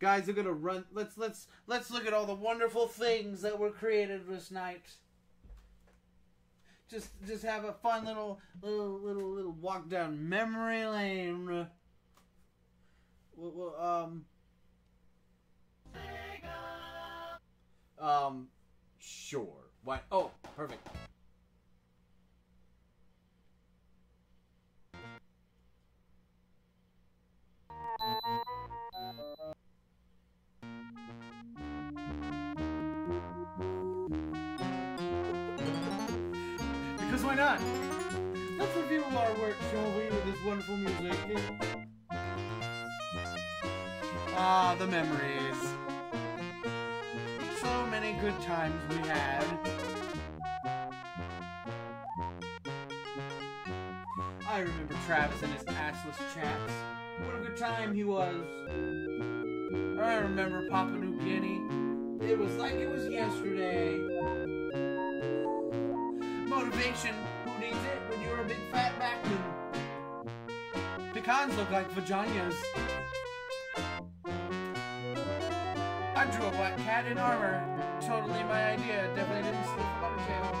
guys we're gonna run let's let's let's look at all the wonderful things that were created this night. Just just have a fun little little little little walk down memory lane. Well, well, um Um sure. Why oh perfect. Because why not? Let's review our work, shall we, with this wonderful music. Ah, the memories. So many good times we had. I remember Travis and his assless chaps. What a good time he was. I remember Papua New Guinea. It was like it was yesterday. Motivation. Who needs it when you're a big fat backman? Pecans look like vaginas. I drew a black cat in armor. Totally my idea. Definitely didn't steal from Undertale.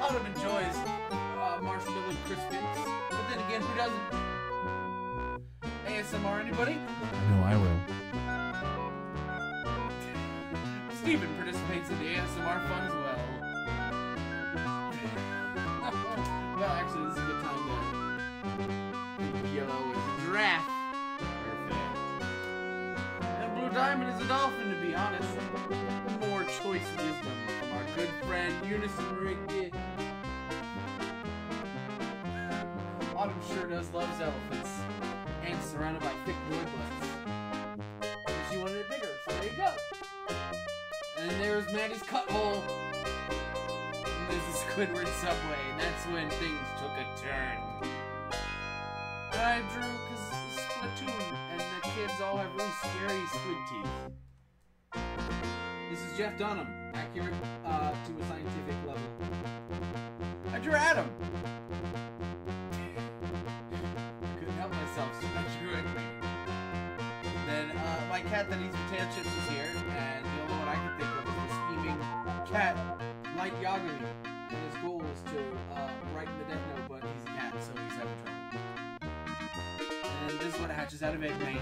Autumn enjoys uh, marshmallow crispets. But then again, who doesn't? ASMR, anybody? I know I will. Steven participates in the ASMR fun as well. <laughs> well, actually, this is a good time to. Yellow is a giraffe. Perfect. And Blue Diamond is a dolphin, to be honest. More choice wisdom from our good friend Unison Rigby. Autumn sure does loves elephants. Surrounded by thick boy butts. And she wanted it bigger, so there you go. And there's Maddie's cut hole. And there's the Squidward subway, and that's when things took a turn. I drew because Splatoon, and the kids all have really scary squid teeth. This is Jeff Dunham, accurate uh, to a scientific level. I drew Adam. <laughs> Couldn't help myself, my cat that eats potato chips is here, and the only one I can think of is the scheming cat, Light Yagami. And his goal is to uh, write the death note, but he's a cat, so he's having trouble. And this is what hatches out of Eggman.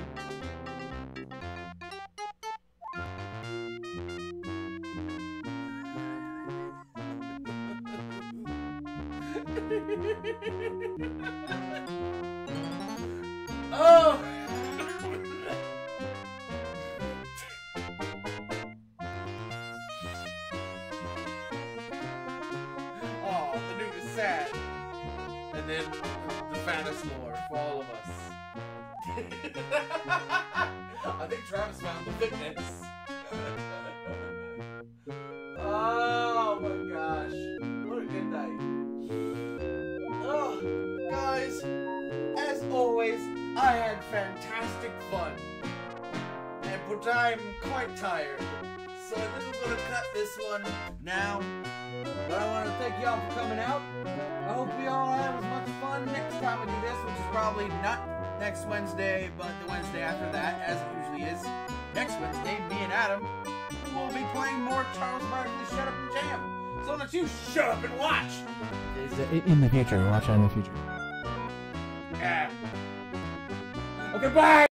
then <laughs> lore for all of us. <laughs> I think Travis found the fitness. <laughs> oh my gosh. What a good night. Oh, guys, as always, I had fantastic fun. And but I'm quite tired. So I think I'm gonna cut this one now. But I want to thank y'all for coming out. I hope we all have as much fun next time we do this, which is probably not next Wednesday, but the Wednesday after that, as it usually is. Next Wednesday, me and Adam will be playing more Charles Barkley Shut Up and Jam. So don't you shut up and watch? Is it in the future? Watch out in the future. Yeah. Okay, bye!